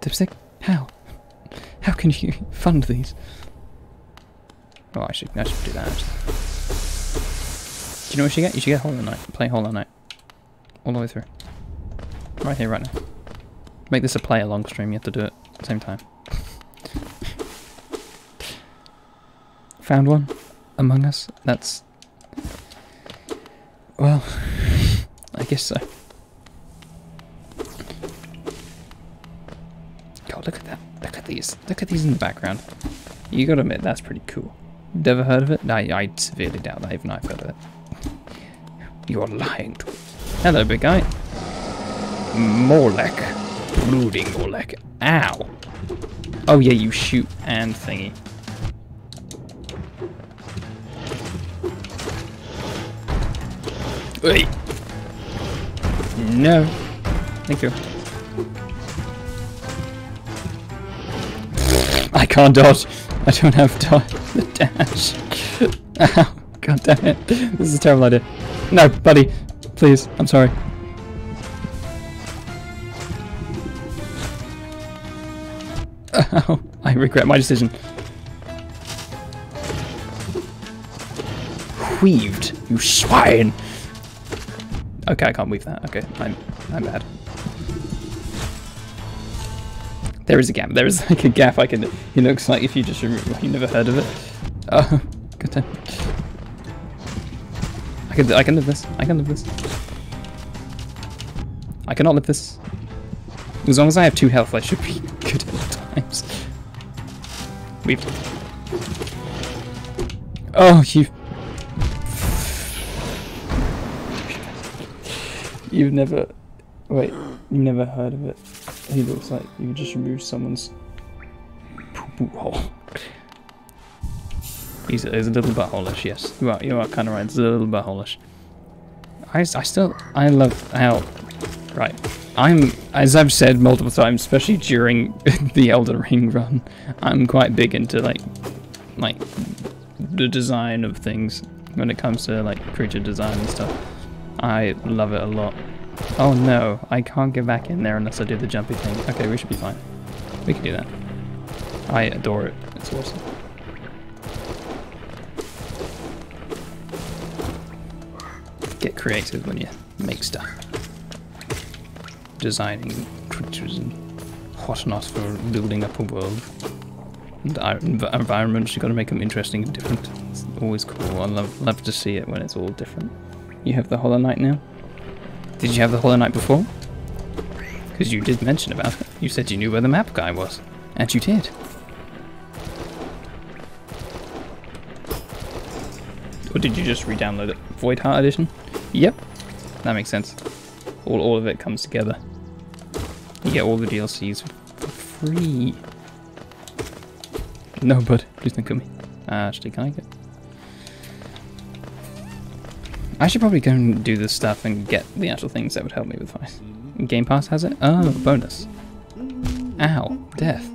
Dipstick, how? How can you fund these? Oh, I should, I should do that. Do you know what you should get? You should get Hollow Knight. Play Hollow Knight. All the way through. Right here, right now. Make this a play along stream, you have to do it at the same time. Found one? Among Us? That's... Well, I guess so. God, look at that. Look at these. Look at these in the background. You gotta admit, that's pretty cool. Never heard of it? I, I severely doubt that even I've heard of it. You're lying to me. Hello, big guy. Mawlek. Brooding like... Ow. Oh yeah, you shoot and thingy. Wait. No. Thank you. I can't dodge. I don't have do- the dash. Ow. God damn it. This is a terrible idea. No, buddy. Please. I'm sorry. Regret my decision. Weaved, you swine! Okay, I can't weave that. Okay, I'm, I'm bad. There is a gap. There is like a gap I can. It looks like if you just remove. You never heard of it. Oh, good time. I can. I can live this. I can live this. I cannot live this. As long as I have two health, I should be good at all times. Oh, you. You've never. Wait, you've never heard of it. He looks like you just removed someone's poo poo hole. He's a, he's a little butthole-ish, yes. You are, you are kind of right. It's a little butthole-ish. I, I still, I love how, right. I'm, as I've said multiple times, especially during the Elden Ring run, I'm quite big into like, like, the design of things when it comes to like creature design and stuff. I love it a lot. Oh no, I can't get back in there unless I do the jumpy thing. Okay, we should be fine. We can do that. I adore it. It's awesome. Get creative when you make stuff. Designing creatures and whatnot for building up a world. And env- environments, you gotta make them interesting and different. It's always cool. I love, love to see it when it's all different. You have the Hollow Knight now? Did you have the Hollow Knight before? Because you did mention about it. You said you knew where the map guy was. And you did. Or did you just re-download it? Void Heart Edition? Yep. That makes sense. All, all of it comes together. You get all the DLCs for free. No, bud. Please don't kill me. Actually, can I get... I should probably go and do this stuff and get the actual things that would help me with Vice. Game Pass has it? Oh, bonus. Ow. Death.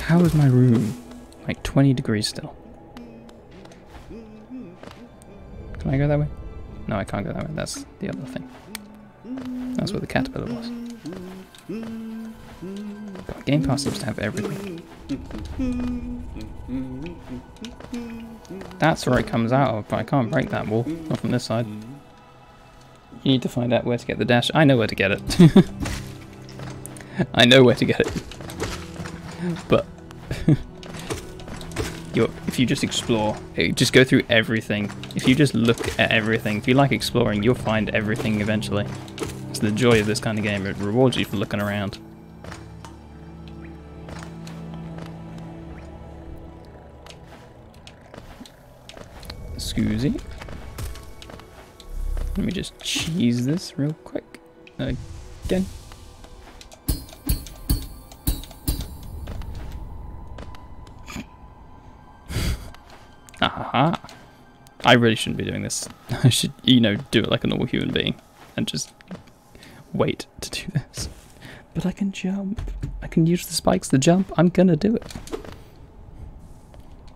How is my room? Like 20 degrees still. Can I go that way? No, I can't go that way. That's the other thing. That's where the caterpillar was. Game Pass seems to have everything. That's where it comes out of, but I can't break that wall. Not from this side. You need to find out where to get the dash. I know where to get it. I know where to get it. But you just explore, eh, just go through everything. If you just look at everything, if you like exploring, you'll find everything eventually. It's the joy of this kind of game. It rewards you for looking around. Scoozy. Let me just cheese this real quick. Again. Aha. I really shouldn't be doing this. I should, you know, do it like a normal human being and just wait to do this. But I can jump. I can use the spikes to jump. I'm gonna do it.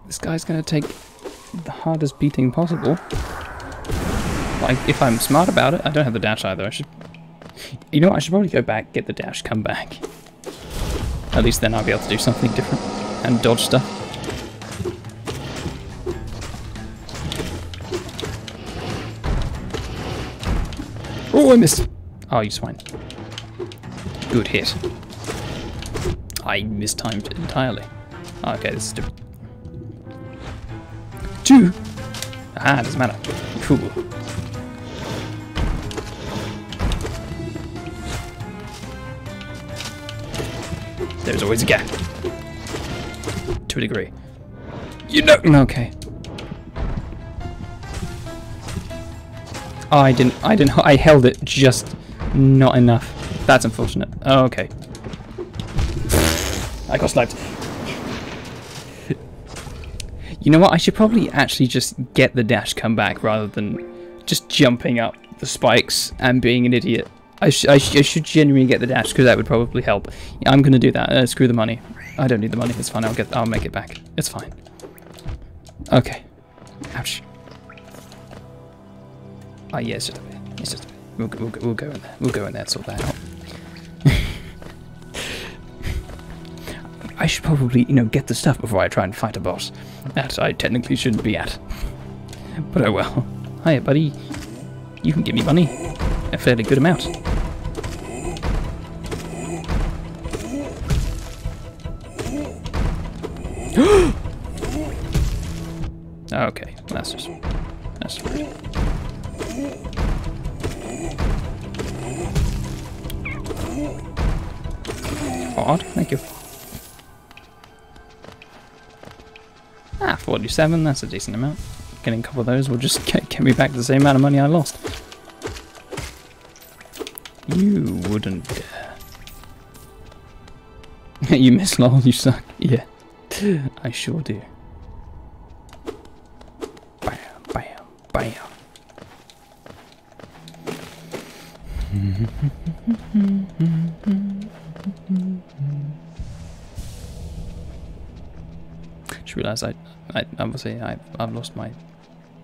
This guy's gonna take the hardest beating possible. Like, if I'm smart about it, I don't have the dash either. I should. You know what? I should probably go back, get the dash, come back. At least then I'll be able to do something different and dodge stuff. Oh, I missed. Oh, you swine. Good hit. I mistimed it entirely. Oh, okay, this is stupid. Two. Ah, doesn't matter. Cool. There's always a gap. To a degree. You know. Okay. I didn't. I didn't. I held it just not enough. That's unfortunate. Okay. I got sniped. You know what? I should probably actually just get the dash come back rather than just jumping up the spikes and being an idiot. I, sh I, sh I should genuinely get the dash because that would probably help. Yeah, I'm gonna do that. Uh, screw the money. I don't need the money. It's fine. I'll get. I'll make it back. It's fine. Okay. Ouch. Oh yeah, it's just a bit. It's just a bit. We'll, go- we'll, we'll go in there. We'll go in there and sort that out. I should probably, you know, get the stuff before I try and fight a boss. That I technically shouldn't be at. But oh well. Hiya, buddy. You can give me money. A fairly good amount. 47, that's a decent amount. Getting a couple of those will just get, get me back the same amount of money I lost. You wouldn't dare. you miss lol, you suck. Yeah, I sure do. Bam, bam, bam. I, I obviously I I've lost my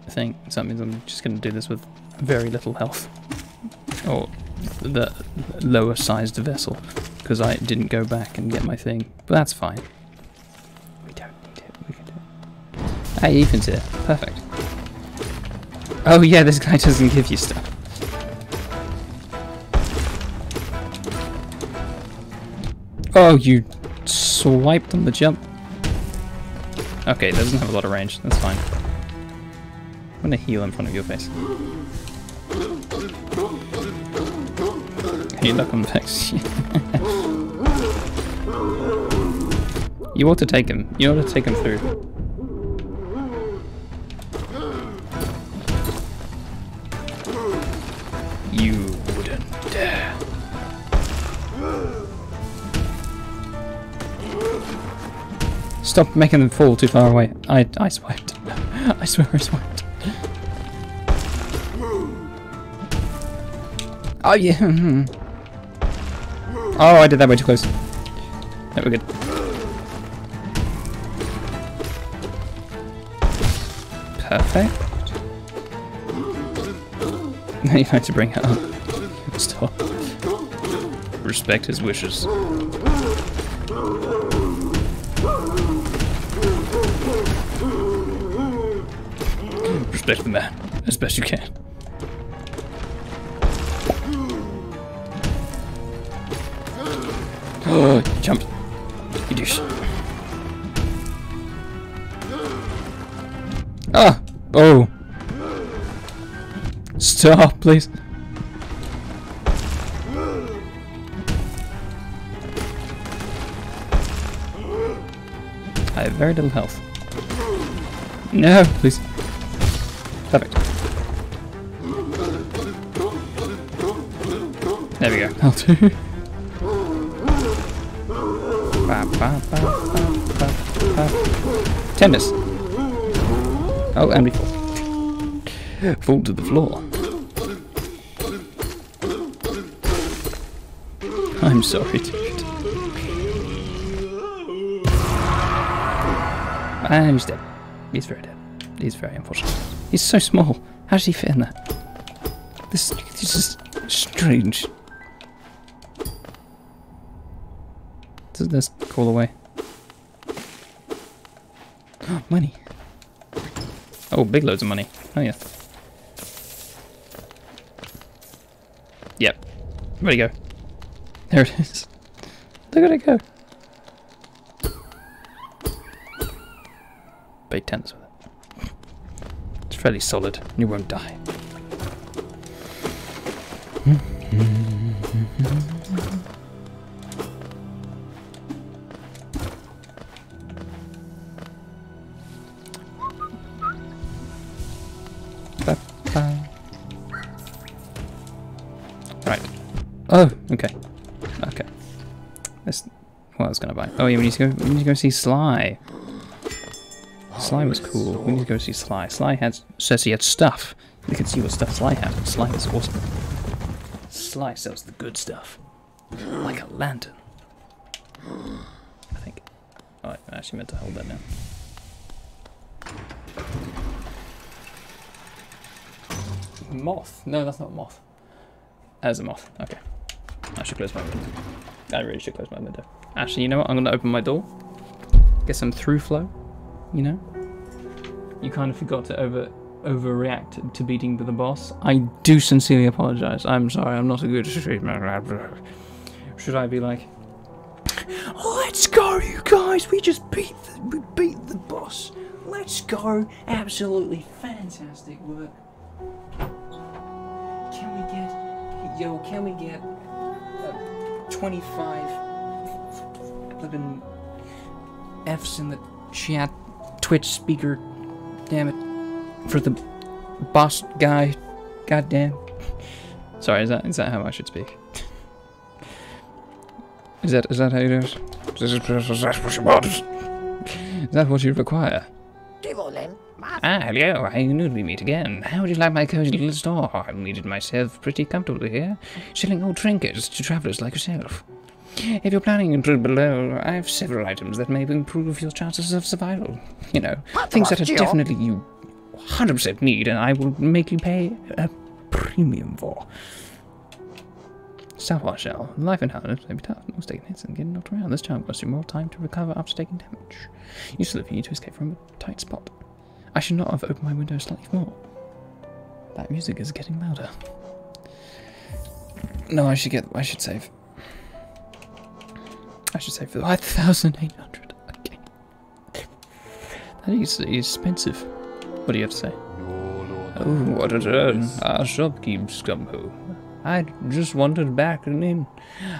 thing. So that means I'm just going to do this with very little health, or the lower sized vessel, because I didn't go back and get my thing. But that's fine. We don't need it. We can do it. Hey, Ethan's here. Perfect. Oh yeah, this guy doesn't give you stuff. Oh, you swiped on the jump. Okay, it doesn't have a lot of range. That's fine. I'm gonna heal in front of your face. Hey, look on Vex. you ought to take him. You ought to take him through. Stop making them fall too far away. I I swiped. I swear I swiped. Oh yeah. Oh, I did that way too close. There we're good. Perfect. Now you have to bring it up. Stop. Respect his wishes. Respect the man as best you can. Oh, you. You douche. Ah! Oh! Stop, please. I have very little health. No, please. I'll do. Ba, ba, ba. Oh, and we fall. Fall to the floor. I'm sorry, dude. And he's dead. He's very dead. He's very unfortunate. He's so small. How does he fit in there? This, this is strange. Does this call away? money. Oh, big loads of money. Oh yeah. Yep. Where'd it go? There it is. Look at it go. Bait tennis with it. It's fairly solid, and you won't die. Oh, okay. Okay. That's what I was gonna buy. Oh yeah, we need to go we need to go see Sly. Sly was cool. We need to go see Sly. Sly had says he had stuff. We can see what stuff Sly had. Sly is awesome. Sly sells the good stuff. Like a lantern. I think. Oh, I actually meant to hold that down. Moth? No, that's not a moth. Is a moth. Okay. I should close my window. I really should close my window. Actually, you know what? I'm going to open my door. Get some through flow. You know? You kind of forgot to over overreact to beating the boss. I do sincerely apologize. I'm sorry. I'm not a good streamer. Should I be like, oh, Let's go, you guys! We just beat the, we beat the boss. Let's go! Absolutely fantastic work. Can we get, yo? Can we get 25 flipping F's in the chat? Twitch speaker, damn it, for the boss guy. Goddamn. Sorry, is that is that how I should speak? Is that is that how you do it? Is that what you require? Divolen, Ah, hello, I knew we meet again. How would you like my cozy little store? I've made it myself pretty comfortable here, selling old trinkets to travellers like yourself. If you're planning to below, I have several items that may improve your chances of survival. You know, things that are definitely you 100% need, and I will make you pay a premium for. Stalwart Shell. Life in Hallownest may be tough. Most taking hits and getting knocked around. This charm costs you more time to recover after taking damage. Useful if you need to escape from a tight spot. I should not have opened my window slightly more. That music is getting louder. No, I should get. I should save. I should save for five thousand eight hundred. Okay. That is expensive. What do you have to say? Oh, what a turn! Our shop keeps come home. I'd just wandered back and in.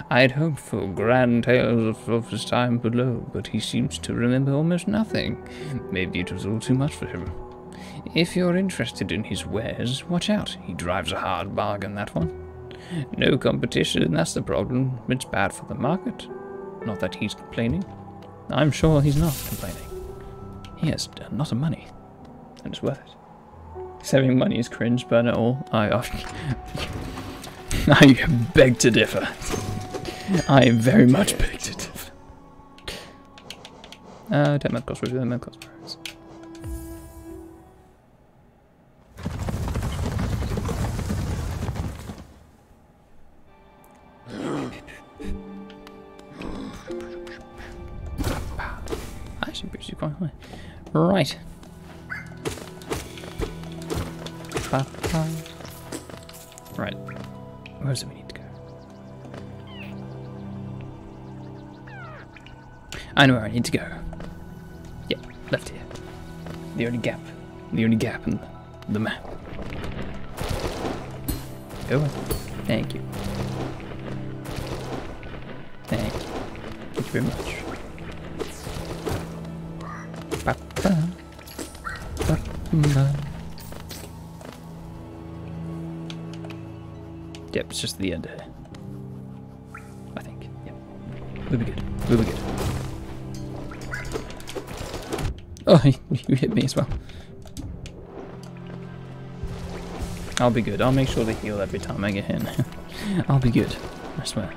I'd hoped for grand tales of, of his time below, but he seems to remember almost nothing. Maybe it was all too much for him. If you're interested in his wares, watch out. He drives a hard bargain, that one. No competition, and that's the problem. It's bad for the market. Not that he's complaining. I'm sure he's not complaining. He has a lot of money, and it's worth it. Saving money is cringe, but at all, I, I beg to differ. I very much beg to differ. Uh, don't make crossroads, don't make crossroads. Actually, puts you quite high. Right. Ba-ba. I know where I need to go. Yeah, left here. The only gap. The only gap in the map. Go. Thank you. Thank you. Thank you very much. Ba-ba. Ba-ba. Yep, it's just the end here. I think. Yep. We'll be good. We'll be good. Oh, you hit me as well. I'll be good. I'll make sure to heal every time I get hit. I'll be good. I swear.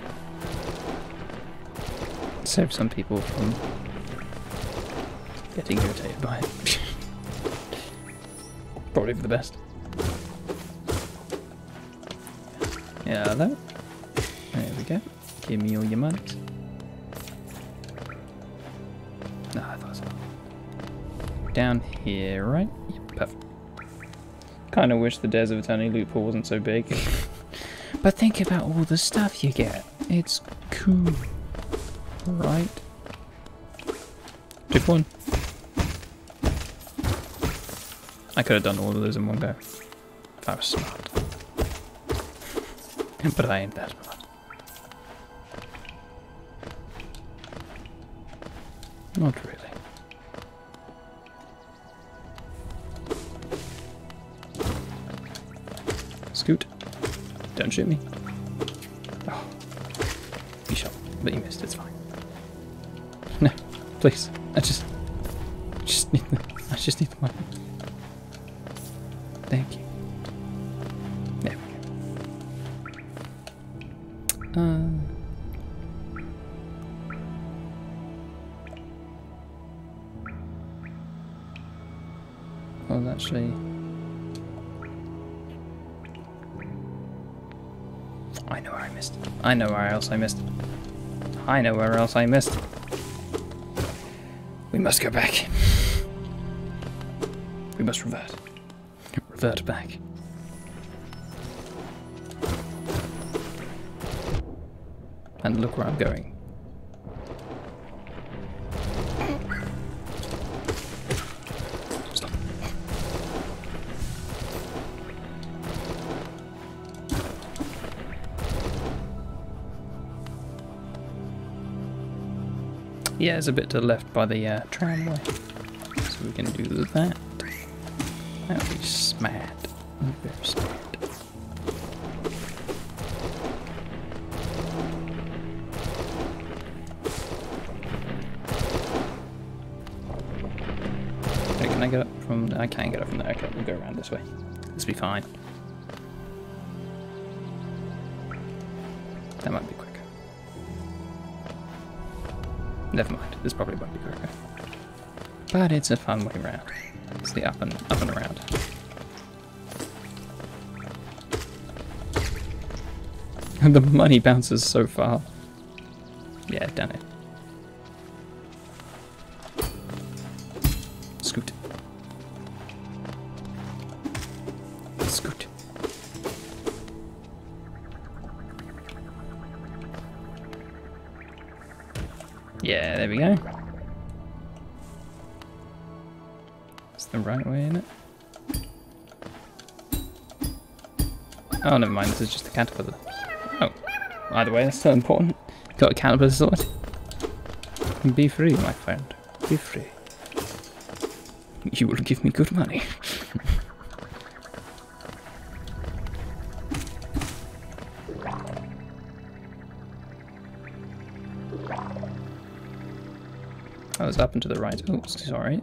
Save some people from getting irritated by it. Probably for the best. Yeah, hello. There we go. Give me all your money. Down here, right? Yep, perfect. Kind of wish the Desert of Eternity loot pool wasn't so big. but think about all the stuff you get. It's cool. Right? Tip one. I could have done all of those in one go. If I was smart. but I ain't that smart. Not really. Shoot me. Oh. You shot, but you missed. It's fine. No, please. Else I missed. I know where else I missed. We must go back. We must revert. Revert back. And look where I'm going. Yeah, it's a bit to the left by the uh, tramway. So we can do that. That'll be smart. Very smart. Okay, can I get up from I can't get up from there. Okay, we'll go around this way. This will be fine. That might be Never mind. This probably won't be quicker. But it's a fun way around. It's the up and up and around. the money bounces so far. Yeah, done it. We go. It's the right way, in it? Oh, never mind. This is just a caterpillar. Oh, either way, that's still important. Got a caterpillar sword. Be free, my friend. Be free. You will give me good money. Up and to the right. Oh, sorry.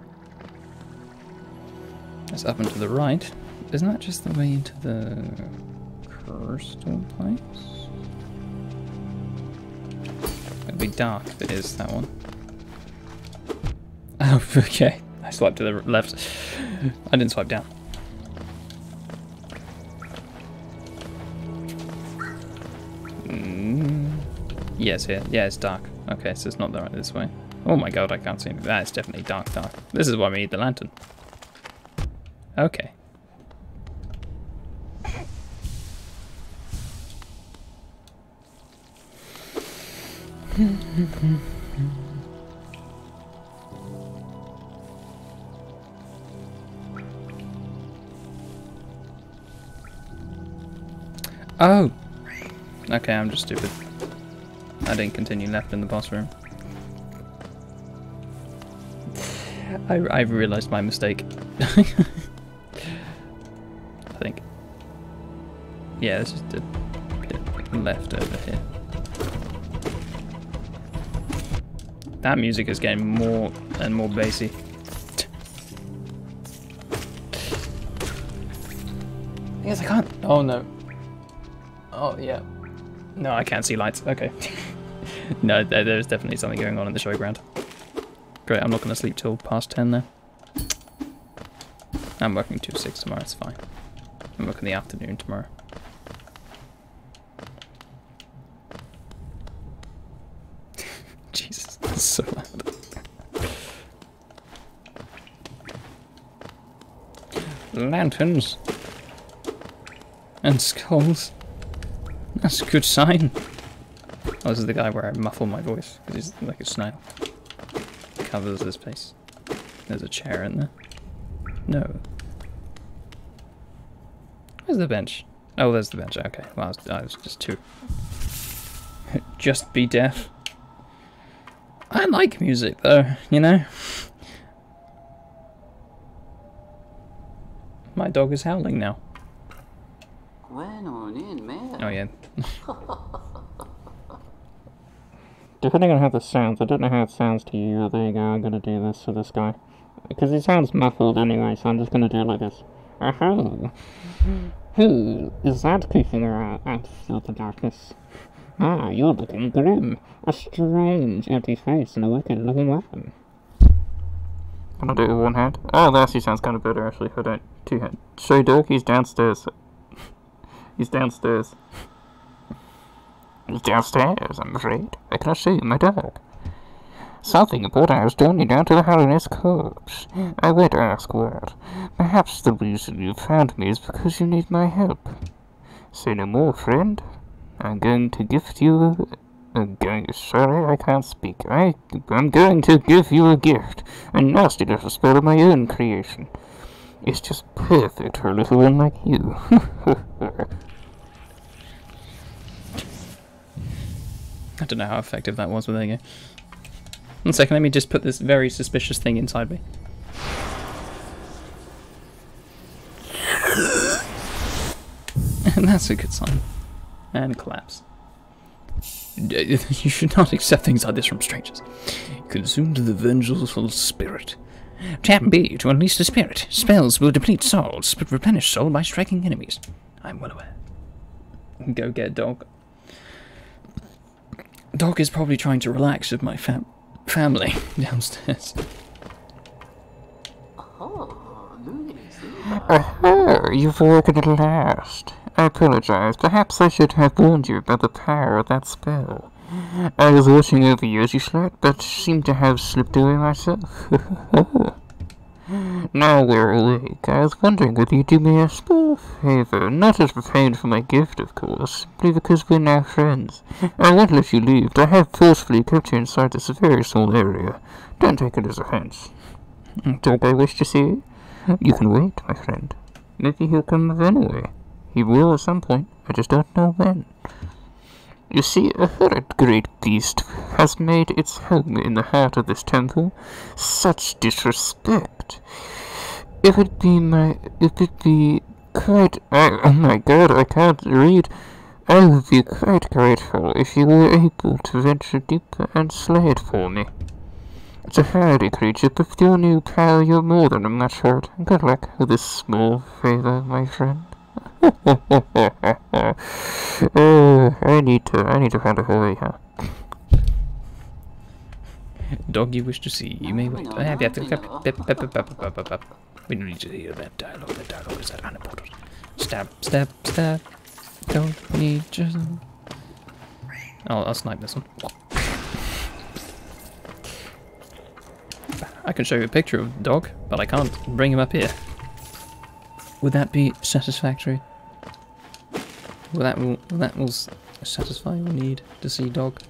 It's up and to the right. Isn't that just the way into the crystal place? It'll be dark if it is that one. Oh, okay. I swiped to the left. I didn't swipe down. Mm. Yes, here. Yeah, it's dark. Okay, so it's not the right this way. Oh my god, I can't see anything. That is definitely dark, dark. This is why we need the lantern. Okay. Oh! Okay, I'm just stupid. I didn't continue left in the boss room. I, I realised my mistake. I think. Yeah, this is the bit left over here. That music is getting more and more bassy. Yes, I can't. Oh no. Oh yeah. No, I can't see lights. Okay. no, there, there's definitely something going on in the showground. Great, I'm not going to sleep till past 10 then. I'm working till 6 tomorrow, it's fine. I'm working the afternoon tomorrow. Jesus, that's so loud. Lanterns. And skulls. That's a good sign. Oh, this is the guy where I muffle my voice, because he's like a snail covers this place. There's a chair in there. No. Where's the bench? Oh, there's the bench. Okay, well, I was, I was just too. just be deaf. I like music, though, you know? My dog is howling now. Oh, yeah. Depending on how this sounds, I don't know how it sounds to you. There you go, I'm gonna do this for this guy. Because it sounds muffled anyway, so I'm just gonna do it like this. Uh-huh. Who is that peeping around out of the darkness? Ah, you're looking grim. A strange empty face and a wicked looking weapon. Can I do it with one hand? Oh, that actually sounds kind of better actually. Hold on. Two hands. Show dog, he's downstairs. he's downstairs. He's downstairs, I'm afraid. I cannot show you my dog. Something important has drawn you down to the Hellenic corpse. I would ask what. Perhaps the reason you found me is because you need my help. Say no more, friend. I'm going to gift you. I'm going. Sorry, I can't speak. I. I'm going to give you a gift. A nasty little spell of my own creation. It's just perfect for a little one like you. I don't know how effective that was, but there you go. One second, let me just put this very suspicious thing inside me. and that's a good sign. And collapse. You should not accept things like this from strangers. Consumed the vengeful spirit. Tab B to unleash the spirit. Spells will deplete souls, but replenish soul by striking enemies. I'm well aware. Go get dog. Dog is probably trying to relax with my fam- family downstairs. Uh-huh. Oh, you've woken at last. I apologize. Perhaps I should have warned you about the power of that spell. I was watching over you as you slept, but seemed to have slipped away myself. now we're awake. I was wondering whether you'd do me a small favor, not as repayment for my gift, of course, simply because we're now friends. I won't let you leave. I have forcefully kept you inside this very small area. Don't take it as offense. Don't I wish to see you? You can wait, my friend. Maybe he'll come anyway. He will at some point. I just don't know when. You see, a third great beast has made its home in the heart of this temple. Such disrespect. If it be my. If it be quite. Oh my god, I can't read. I would be quite grateful if you were able to venture deeper and slay it for me. It's a hardy creature, but with your new power, you're more than a match for it. Good luck with this small favor, my friend. Uh, I need to, I need to find a hurry, huh? Dog you wish to see, you may wait. Yeah, yeah, yeah. We don't need to hear that dialogue. That dialogue is that unimportant. Stab, stab, stab. Don't need just. I'll, I'll snipe this one. I can show you a picture of the dog, but I can't bring him up here. Would that be satisfactory? Will that will, that will satisfy your need to see dog?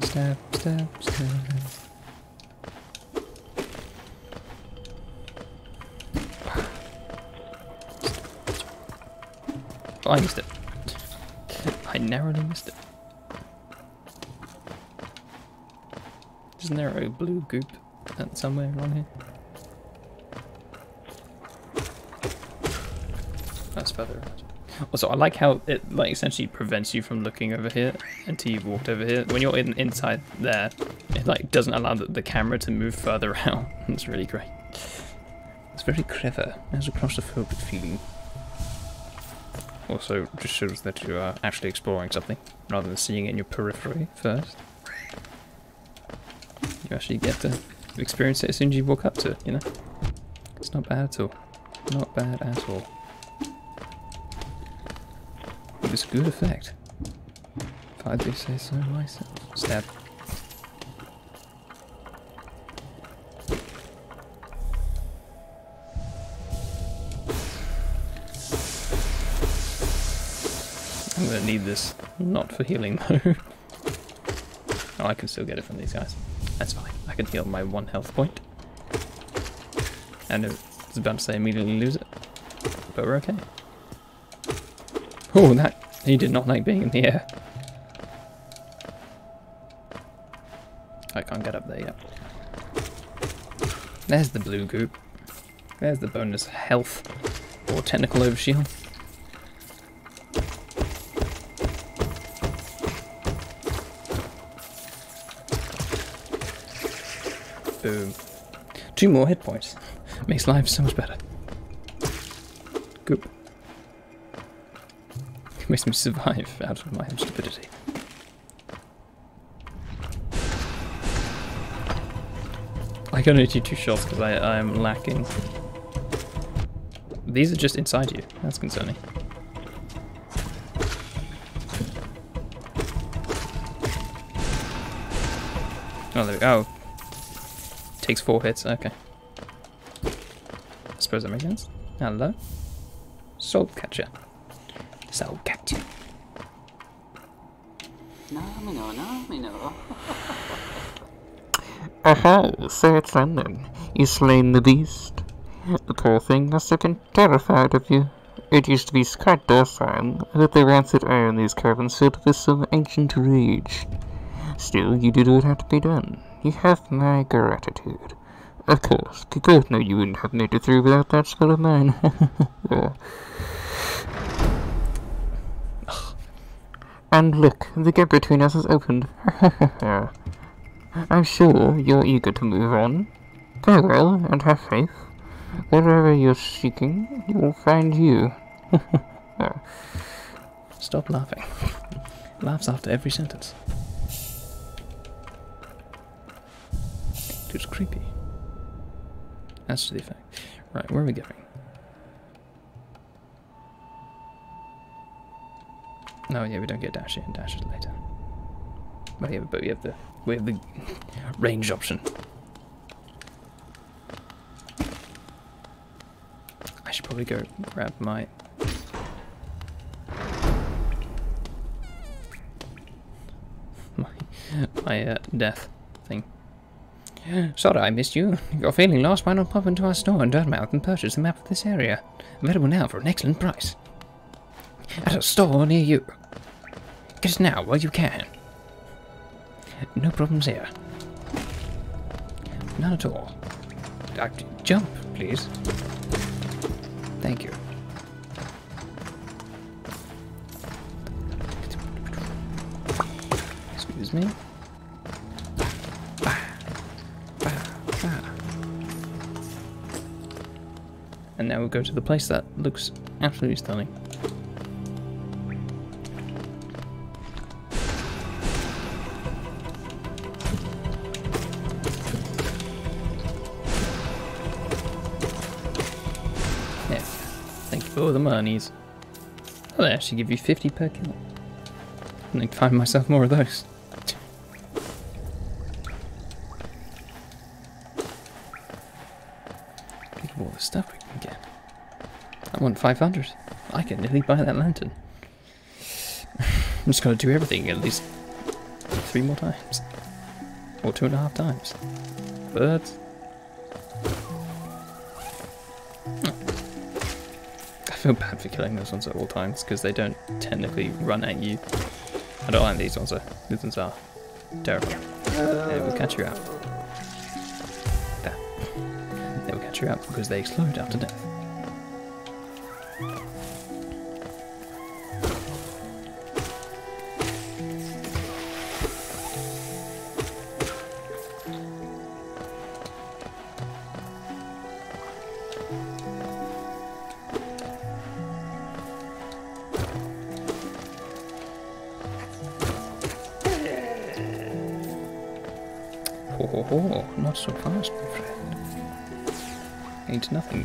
Stab, stab, stab. Oh, I missed it. I narrowly missed it. Isn't there a blue goop somewhere around here? That's around. Also, I like how it like essentially prevents you from looking over here until you've walked over here. When you're in, inside there, it like doesn't allow the, the camera to move further out. it's really great. It's very clever. It has a claustrophobic feeling. Also, just shows that you are actually exploring something rather than seeing it in your periphery first. You actually get to experience it as soon as you walk up to it, you know? It's not bad at all. Not bad at all. It's a good effect. If I do say so myself. Stab. I'm gonna need this, not for healing though. oh, I can still get it from these guys. That's fine. I can heal my one health point. And I was about to say immediately lose it. But we're okay. Oh, that he did not like being in the air. I can't get up there yet. There's the blue goop. There's the bonus health or technical overshield. Two more hit points. Makes life so much better. Good. Makes me survive out of my own stupidity. I can only do two shots because I am lacking. These are just inside you. That's concerning. Oh, there we go. Takes four hits, okay. I suppose that makes sense. Hello? Soul catcher. Soul catcher. Aha, so it's ending. You slain the beast. The poor thing must have been terrified of you. It used to be quite docile, but the rancid air in these caverns filled with some ancient rage. Still, you did what had to be done. You have my gratitude. Of course, both know you wouldn't have made it through without that spell of mine. Yeah. and look, the gap between us has opened. I'm sure you're eager to move on. Farewell, and have faith. Wherever you're seeking, you will find you. Stop laughing. Laughs after every sentence. It's creepy. That's to the effect. Right, where are we going? No, yeah, we don't get dash in, dash it later. But yeah, but we have the we have the range option. I should probably go grab my my my uh, death thing. Sorry I missed you. If you're feeling lost, why not pop into our store in Dirtmouth and purchase a map of this area? Available now for an excellent price. At a store near you. Get it now while you can. No problems here. None at all. Uh, jump, please. Thank you. Excuse me. Now we'll go to the place that looks absolutely stunning. Yeah. Thank you for all the monies. Oh, they actually give you 50 per kill. I need to find myself more of those. Look at all the stuff we can get. I want 500. I can nearly buy that lantern. I'm just gonna do everything at least three more times. Or two and a half times. Birds. Hmm. I feel bad for killing those ones at all times because they don't technically run at you. I don't like these ones though. These ones are terrible. They will catch you out. There. They will catch you out because they explode after death.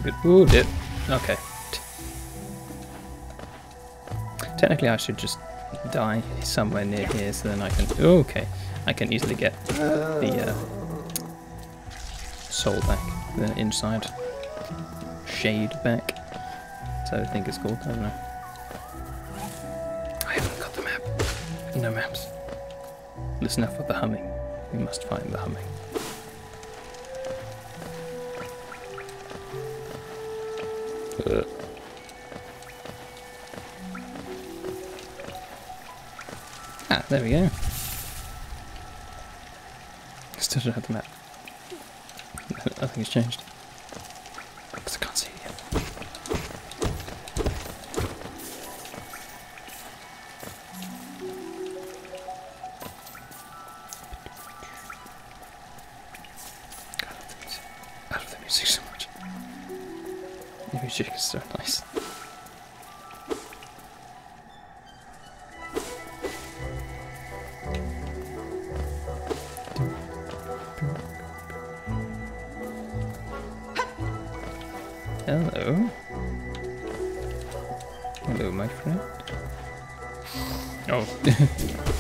Nothing. Ooh, dip. Okay. Technically, I should just die somewhere near here so then I can. Oh, okay. I can easily get the uh, soul back, the inside shade back. So I think it's called. I don't know. I haven't got the map. No maps. Listen out for the humming. We must find the humming. There we go. Still don't have the map. Nothing has changed.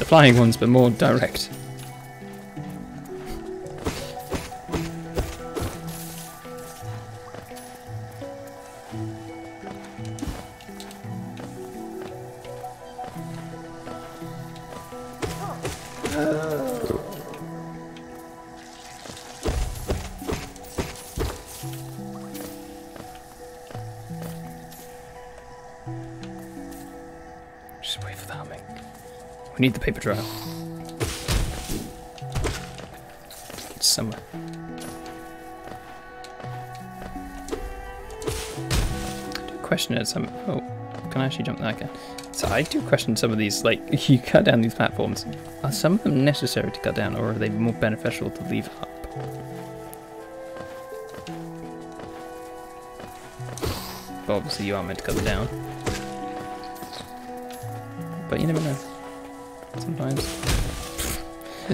Flying ones, but more direct. Just wait for the humming. We need the paper trail. It's somewhere. Do question it some. Oh, can I actually jump there again? So I do question some of these. Like, you cut down these platforms. Are some of them necessary to cut down, or are they more beneficial to leave up? But obviously, you are meant to cut them down. But you never know. Sometimes.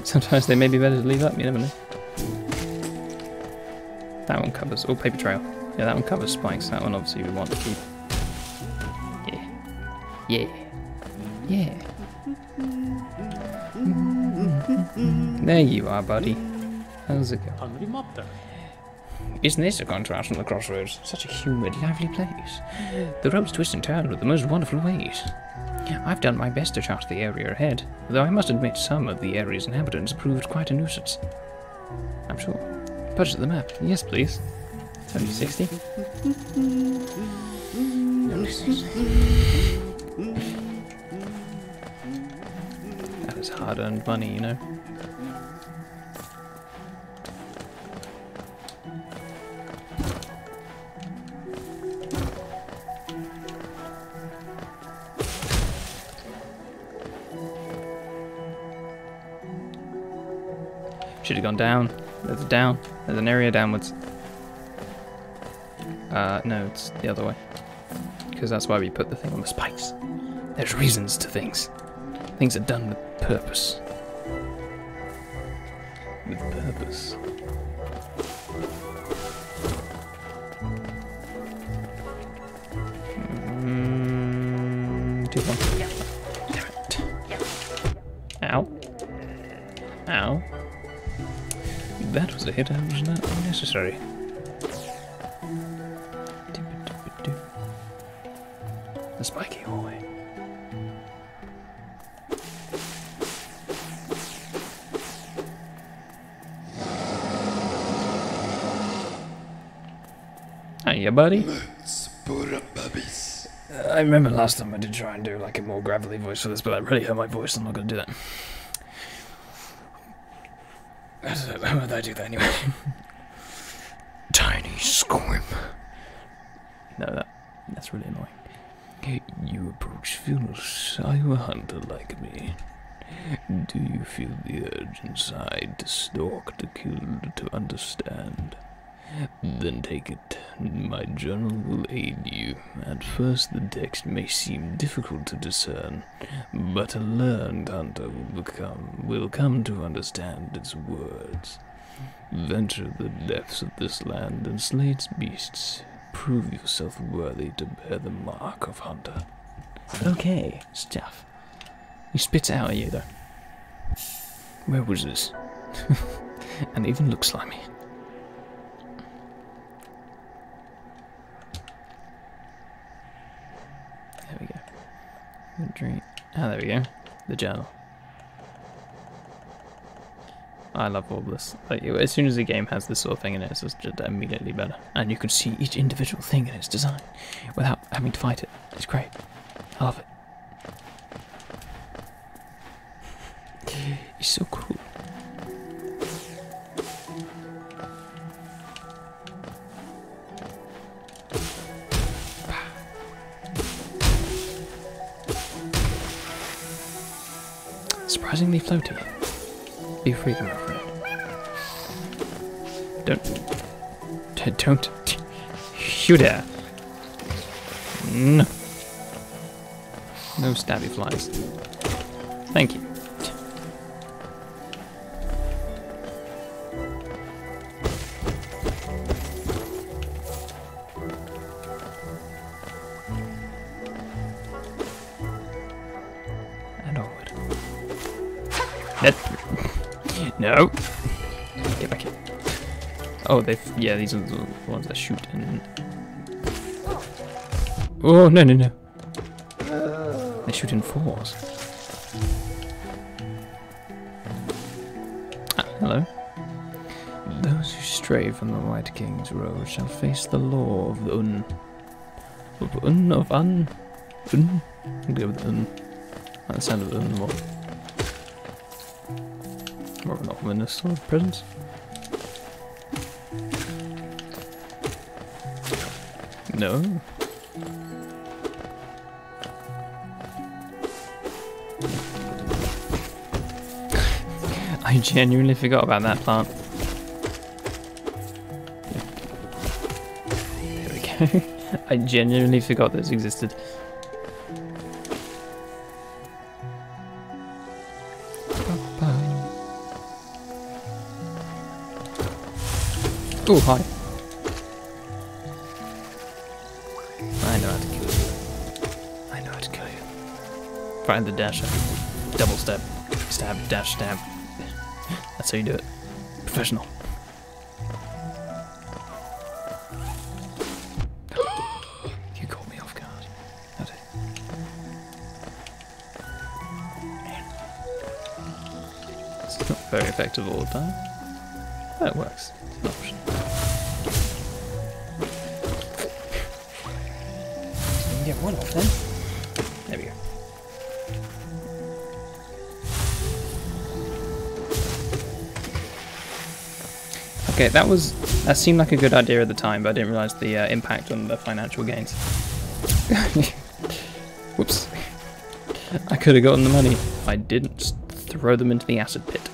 Sometimes they may be better to leave up, you never know. That one covers. Oh, paper trail. Yeah, that one covers spikes. That one obviously we want to keep. Yeah. Yeah. Yeah. There you are, buddy. How's it going? Isn't this a contrast from the crossroads? Such a humid, lively place. The roads twist and turn with the most wonderful ways. I've done my best to chart the area ahead, though I must admit some of the area's inhabitants proved quite a nuisance. I'm sure. Purchase the map. Yes, please. It's only 60. that is hard-earned money, you know. Down. There's a down. There's an area downwards. Uh, no, it's the other way. Because that's why we put the thing on the spikes. There's reasons to things. Things are done with purpose. Not unnecessary. The spiky hallway. Hiya, buddy. Uh, I remember last time I did try and do like a more gravelly voice for this, but that really hurt my voice. I'm not going to do that. How would I do that anyway? Tiny squim. No, that that's really annoying. You approach Phyllis. Are you a hunter like me? Do you feel the urge inside to stalk, to kill, to understand? Then take it. My journal will aid you. At first, the text may seem difficult to discern, but a learned hunter will become will come to understand its words. Venture the depths of this land and slay its beasts. Prove yourself worthy to bear the mark of hunter. Okay, stuff. He spits out at you though. Where was this? and even looks slimy. There we go. Drink. Ah, there we go. The journal. I love all this. Like, as soon as a game has this sort of thing in it, it's just immediately better. And you can see each individual thing in its design without having to fight it. It's great. I love it. It's so cool. Surprisingly floaty. Be free, my friend. Don't Don't. You dare. No. No stabby flies. Thank you. Oh, they. Yeah, these are the ones that shoot and. Oh no no no! They shoot in fours. Ah, hello. Those who stray from the White King's road shall face the law of the Unn. Of Unn of Unn. Unn. I'll go with Unn. I like the sound of Unn more. More of an ominous sort of presence. No. I genuinely forgot about that plant. There we go. I genuinely forgot those existed. Oh, hi. Find the dash. Double step. Stab, dash, stab. That's how you do it. Professional. you caught me off guard. How'd It's not very effective all the time. That works. It's an option. Can get one off then. Okay, that was that seemed like a good idea at the time, but I didn't realize the uh, impact on the financial gains. Whoops. I could have gotten the money I didn't throw them into the acid pit.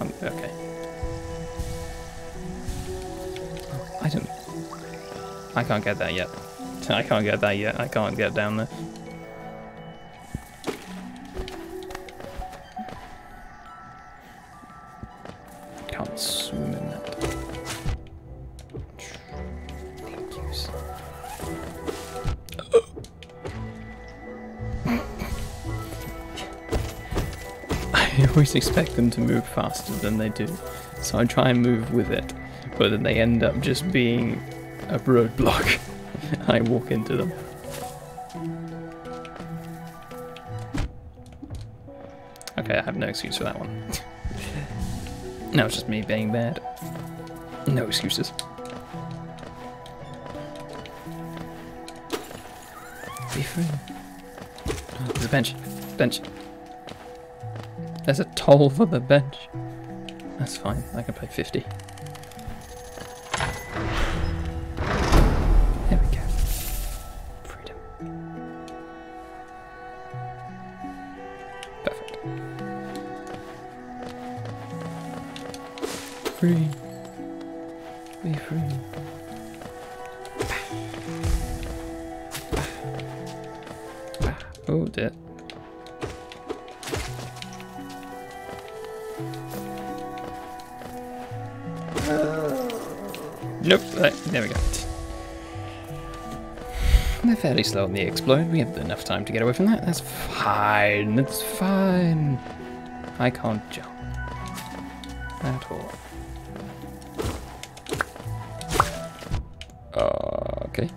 Um, okay. I don't. I can't get that yet. I can't get that yet. I can't get down there. Expect them to move faster than they do, so I try and move with it, but then they end up just being a roadblock. I walk into them. Okay, I have no excuse for that one. no, it's just me being bad. No excuses. Be free. There's a bench. Bench. There's a toll for the bench. That's fine. I can pay 50. They're slow on the explode. We have enough time to get away from that. That's fine. That's fine. I can't jump. At all. Uh, okay.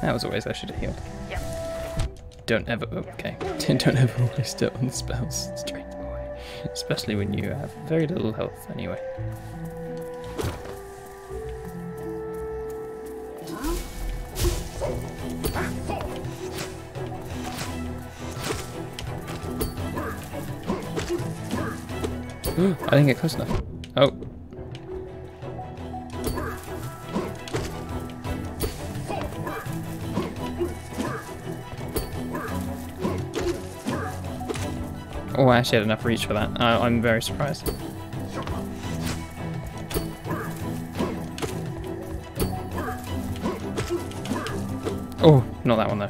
That was a waste I should have healed. Don't ever, okay. Don't ever waste it on spells straight away. Especially when you have very little health anyway. I didn't get close enough. I actually had enough reach for that. I, I'm very surprised. Oh, not that one though.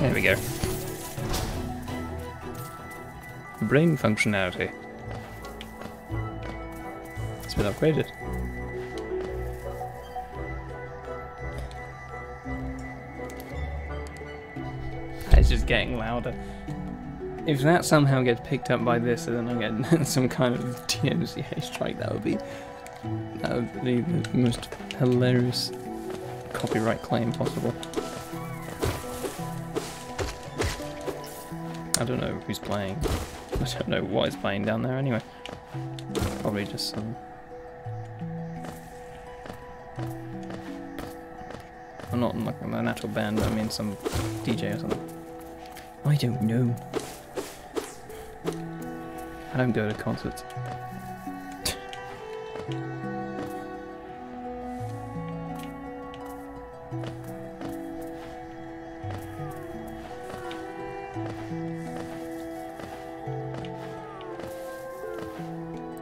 There we go. Brain functionality. It's been upgraded. If that somehow gets picked up by this and then I get some kind of DMCA strike, that would be that would be the most hilarious copyright claim possible. I don't know who's playing. I don't know what is playing down there anyway. Probably just some. Well, not like a natural band, I mean some DJ or something. I don't know. I don't go to concerts.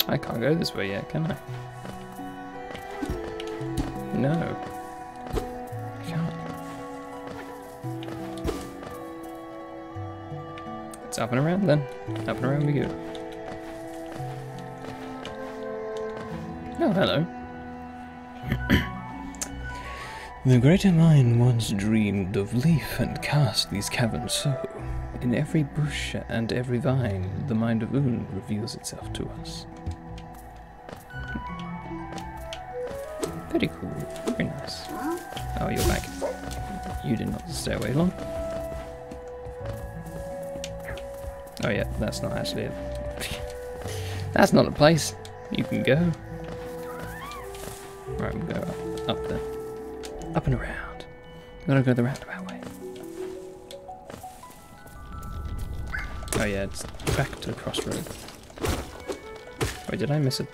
I can't go this way yet, can I? No. Can't. It's up and around then. Up and around we go. The greater mind once dreamed of leaf and cast these caverns so. In every bush and every vine, the mind of Unn reveals itself to us. Very cool. Very nice. Oh, you're back. You did not stay away long. Oh yeah, that's not actually a... that's not a place you can go. Right, we'll go. Up and around. I'm gonna go the roundabout way. Oh yeah, it's back to the crossroad. Wait, did I miss it?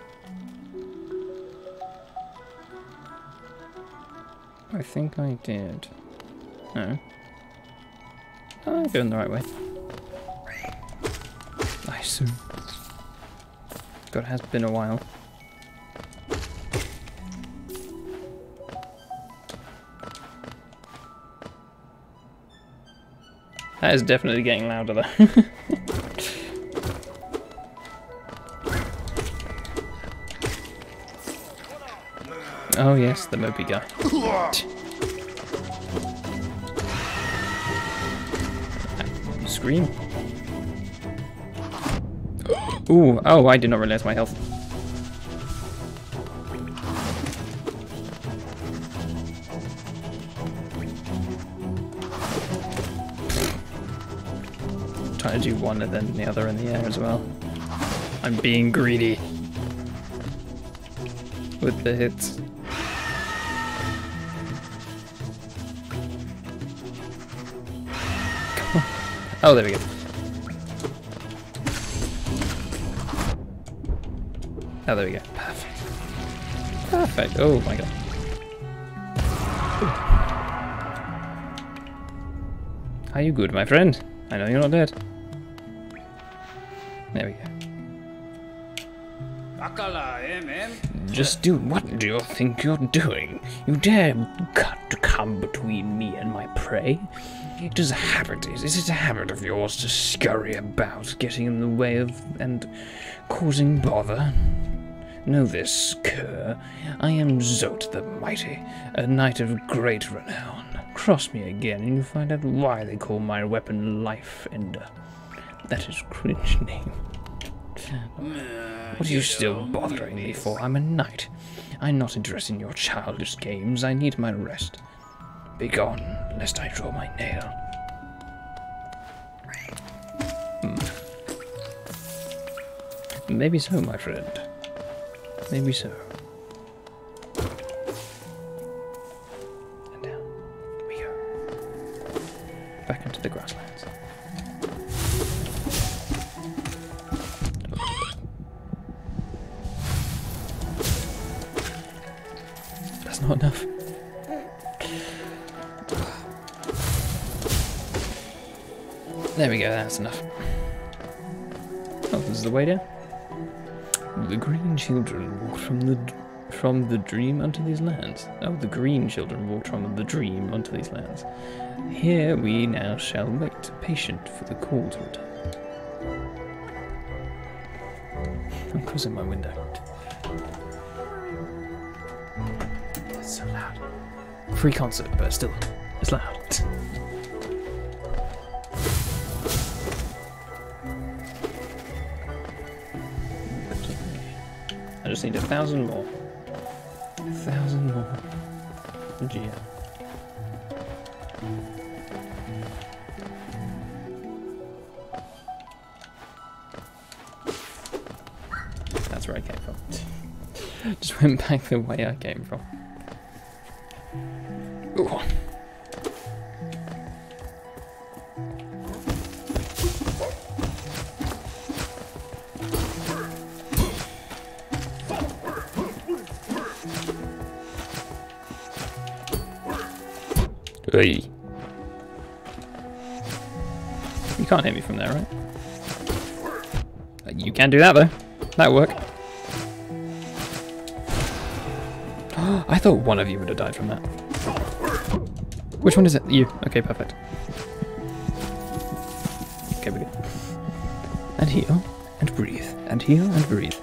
I think I did. No. Oh, I'm going the right way. Nice. God, it has been a while. That is definitely getting louder though. oh yes, the mopey guy. Scream. Ooh, oh, I did not realize my health. To do one and then the other in the air as well. I'm being greedy. With the hits. Oh, there we go. Oh, there we go. Perfect. Perfect. Oh my god. Are you good, my friend? I know you're not dead. Just do what do you think you're doing? You dare cut to come between me and my prey? It is a habit, is is it a habit of yours to scurry about, getting in the way of and causing bother? Know this, cur. I am Zote the Mighty, a knight of great renown. Cross me again and you'll find out why they call my weapon Life Ender. That is cringe name. What are you still bothering me for? I'm a knight. I'm not interested in your childish games. I need my rest. Begone, lest I draw my nail. Hmm. Maybe so, my friend. Maybe so. That's enough. Oh, this is the way down. The green children walked from the from the dream unto these lands. Oh, the green children walked from the dream unto these lands. Here we now shall wait, patient for the call to return. I'm closing my window. It's so loud. Free concert, but still, it's loud. Just need a thousand more. A thousand more. Gee. That's where I came from. Just went back the way I came from. You can't hit me from there, right? You can do that though. That'll work. I thought one of you would have died from that. Which one is it? You. Okay, perfect. Okay, we're good. And heal, and breathe, and heal, and breathe.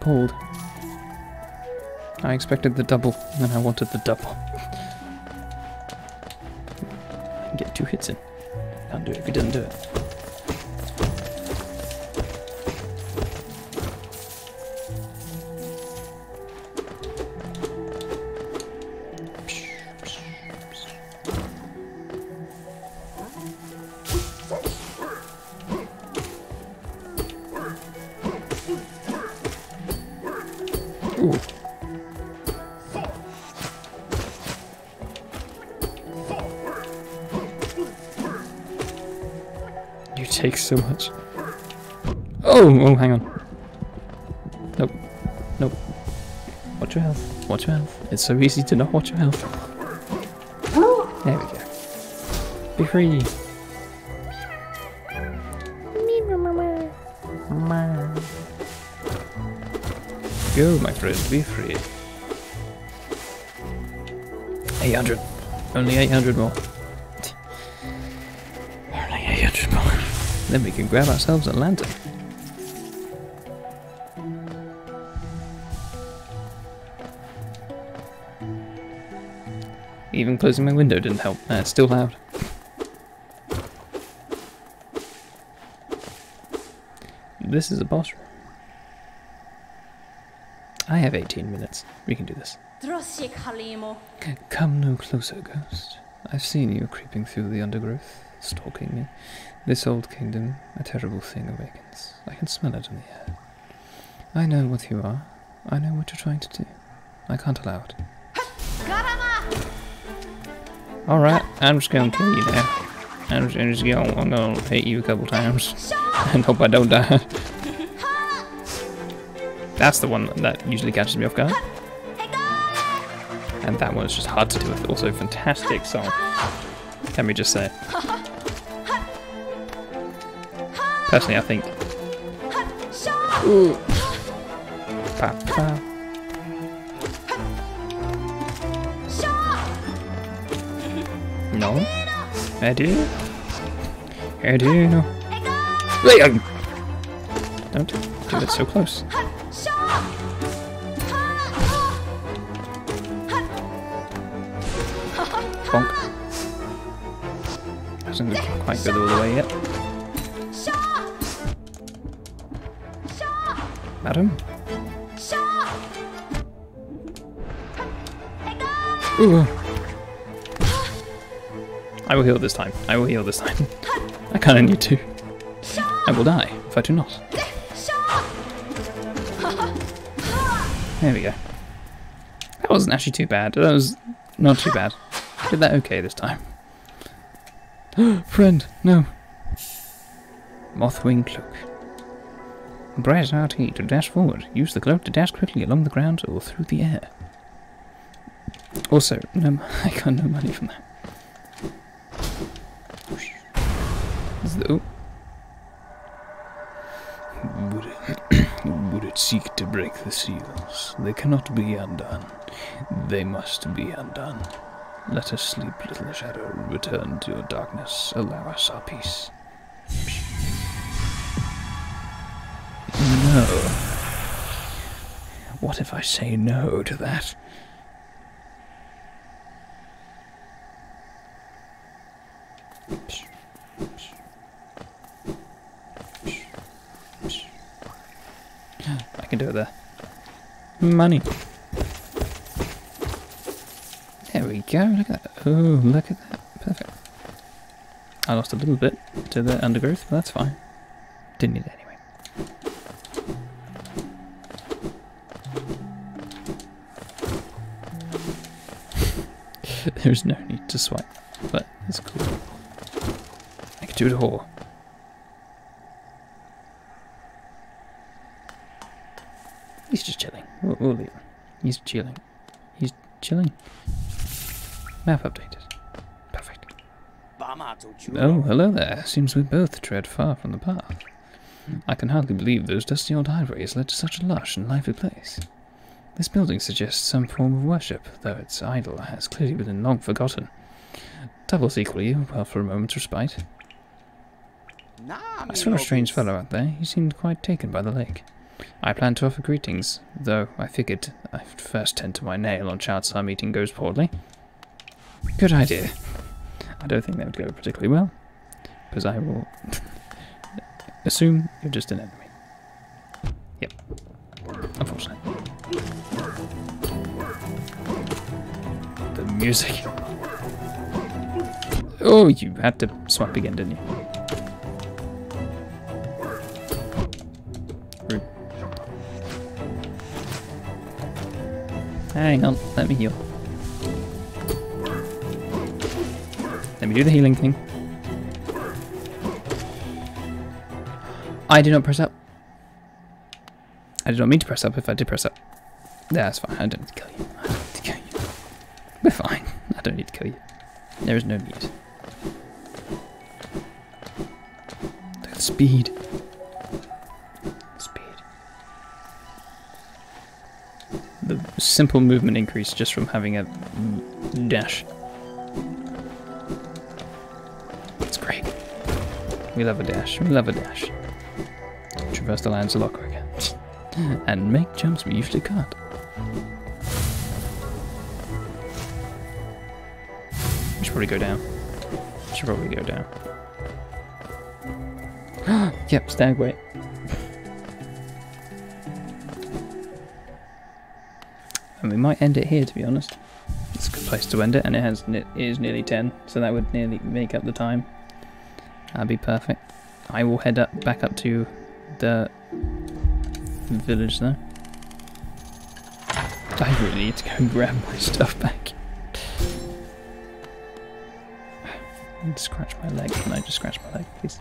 Appalled. I expected the double, and I wanted the double. So easy to not watch your health. There we go. Be free. Go, my friend, be free. 800. Only 800 more. Only 800 more. Then we can grab ourselves a lantern. Even closing my window didn't help. Uh, it's still loud. This is a boss room. I have 18 minutes. We can do this. Come no closer, ghost. I've seen you creeping through the undergrowth, stalking me. This old kingdom, a terrible thing awakens. I can smell it in the air. I know what you are. I know what you're trying to do. I can't allow it. Alright, I'm just gonna kill you now. I'm just, I'm just gonna, I'm gonna hit you a couple times and hope I don't die. That's the one that usually catches me off guard. And that one is just hard to do with. Also, fantastic song. Let me just say. Personally, I think. Ooh. No. I do. I do. No. Don't do it so close. Bonk. Hasn't quite got all the way yet. Madam? Ooh. I will heal this time. I will heal this time. I kinda need to. I will die if I do not. There we go. That wasn't actually too bad. That was not too bad. Did that okay this time. Friend, no. Mothwing cloak. Press RT to dash forward. Use the cloak to dash quickly along the ground or through the air. Also, no, I got no money from that. So, Would it, would it seek to break the seals? They cannot be undone. They must be undone. Let us sleep, little shadow. Return to your darkness. Allow us our peace. no. What if I say no to that? I can do it there. Money. There we go. Look at that. Oh, look at that. Perfect. I lost a little bit to the undergrowth, but that's fine. Didn't need it anyway. There's no need to swipe, but it's cool. It all. He's just chilling. We'll, we'll leave him. He's chilling. He's chilling. Map updated. Perfect. Oh, hello there. Seems we both tread far from the path. I can hardly believe those dusty old highways led to such a lush and lively place. This building suggests some form of worship, though its idol has clearly been long forgotten. Doubles equally well for a moment's respite. I saw a strange fellow out there. He seemed quite taken by the lake. I planned to offer greetings, though I figured I'd first tend to my nail on chance our meeting goes poorly. Good idea. I don't think that would go particularly well, because I will assume you're just an enemy. Yep. Unfortunately. The music. Oh, you had to swap again, didn't you? Hang on, let me heal. Let me do the healing thing. I did not press up. I did not mean to press up if I did press up. That's fine. I don't need to kill you. I don't need to kill you. We're fine. I don't need to kill you. There is no need. Look at the. Speed. Simple movement increase just from having a dash. It's great. We love a dash. We love a dash. Traverse the lands a lot quicker. and make jumps we usually can't. We should probably go down. We Should probably go down. yep, stagway. And we might end it here, to be honest. It's a good place to end it, and it has it is nearly ten, so that would nearly make up the time. That'd be perfect. I will head up back up to the village though. I really need to go and grab my stuff back. Scratch my leg. Can I just scratch my leg, please?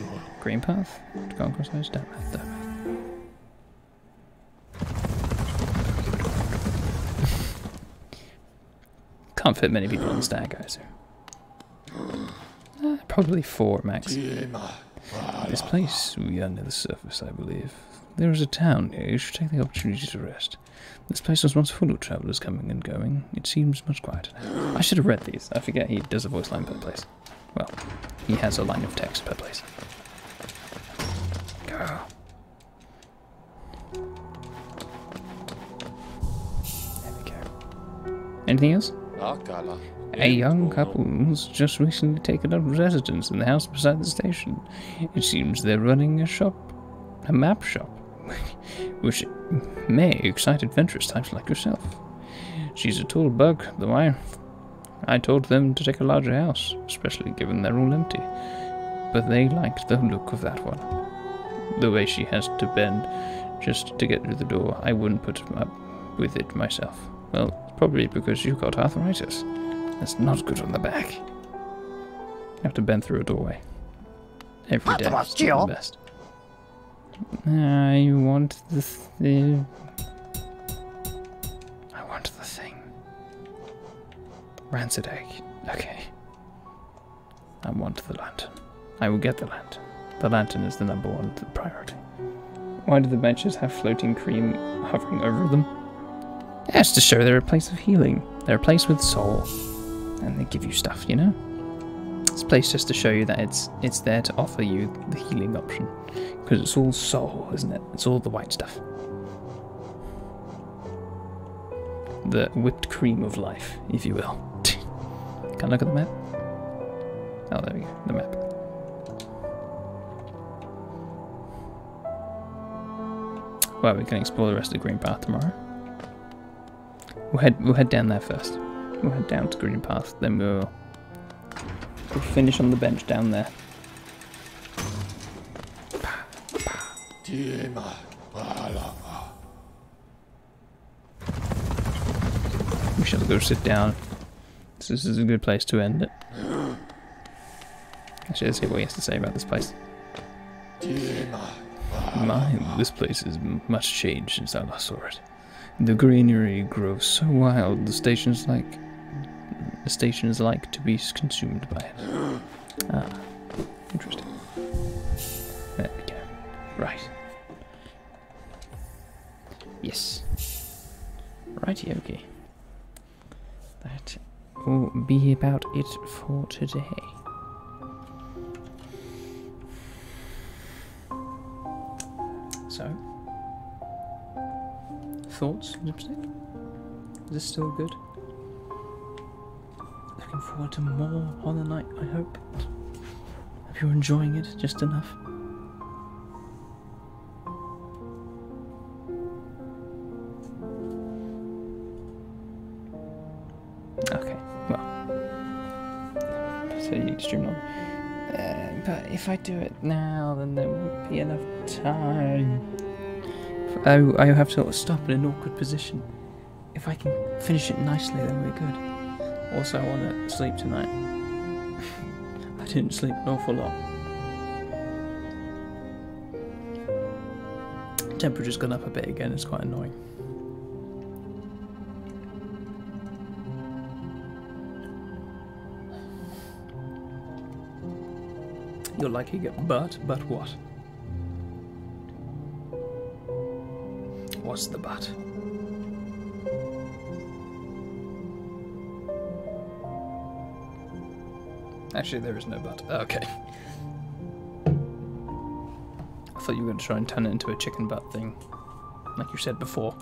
Right. Green path. To go across those down path. Down path. Can't fit many people on the stag, guys. Uh, probably four max. This place, we are near the surface, I believe. There is a town here. You should take the opportunity to rest. This place was once full of travellers coming and going. It seems much quieter now. I should have read these. I forget he does a voice line per place. Well, he has a line of text per place. Go. There we go. Anything else? A young couple has just recently taken up residence in the house beside the station. It seems they're running a shop, a map shop, which may excite adventurous types like yourself. She's a tall bug, though I, I told them to take a larger house, especially given they're all empty. But they liked the look of that one. the way she has to bend just to get through the door. I wouldn't put up with it myself. Well, probably because you've got arthritis. That's not good on the back. You have to bend through a doorway. Every day. The best. I want the Rancid egg. Okay. I want the lantern. I will get the lantern. The lantern is the number one priority. Why do the benches have floating cream hovering over them? That's to show they're a place of healing. They're a place with soul. And they give you stuff, you know? It's a place just to show you that it's it's there to offer you the healing option. Because it's all soul, isn't it? It's all the white stuff. The whipped cream of life, if you will. Can I look at the map? Oh, there we go. The map. Well, we can explore the rest of Green Path tomorrow. We'll head we'll head down there first. We'll head down to Green Path, then we'll we'll finish on the bench down there. We shall go sit down. This this is a good place to end it. Actually, let's hear what he has to say about this place. My, this place is much changed since I last saw it. The greenery grows so wild, the station's like. The station is like to be consumed by it. Ah, interesting. There we go. Right. Yes. Righty, okay. That will be about it for today. So, thoughts, Dipstick? Is this still good? Looking forward to more Hollow Knight, I hope. Hope you're enjoying it just enough. Stream on. Uh, but if I do it now, then there won't be enough time. I, I have to stop in an awkward position. If I can finish it nicely, then we're good. Also, I want to sleep tonight. I didn't sleep an awful lot. Temperature's gone up a bit again, it's quite annoying. You're liking it, but, but what? What's the but? Actually, there is no but. Okay. I thought you were going to try and turn it into a chicken butt thing, like you said before.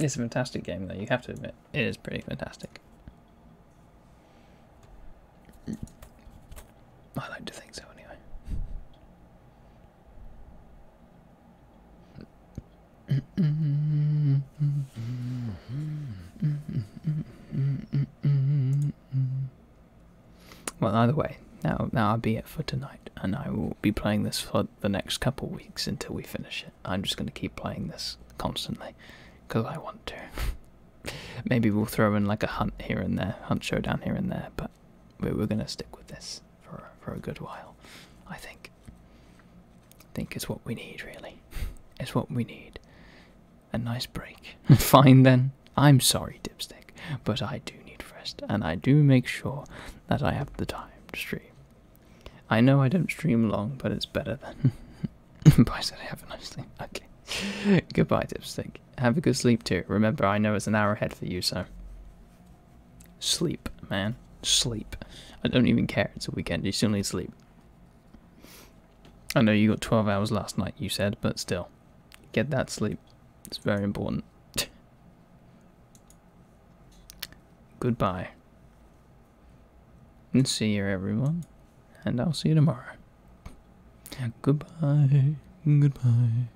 It's a fantastic game, though. You have to admit, it is pretty fantastic. I like to think so, anyway. Well, either way, now now I'll be it for tonight, and I will be playing this for the next couple weeks until we finish it. I'm just going to keep playing this constantly because I want to. Maybe we'll throw in like a hunt here and there, hunt showdown here and there, but we we're going to stick with this for for a good while. I think. I think it's what we need, really. It's what we need. A nice break. Fine then. I'm sorry, Dipstick, but I do need rest, and I do make sure that I have the time to stream. I know I don't stream long, but it's better than. Bye, said have a nice sleep. Okay. Goodbye, Dipstick. Have a good sleep too. Remember, I know it's an hour ahead for you, so. Sleep, man. Sleep. I don't even care. It's a weekend. You still need sleep. I know you got 12 hours last night, you said, but still. Get that sleep. It's very important. Goodbye. And see you, everyone. And I'll see you tomorrow. Goodbye. Goodbye.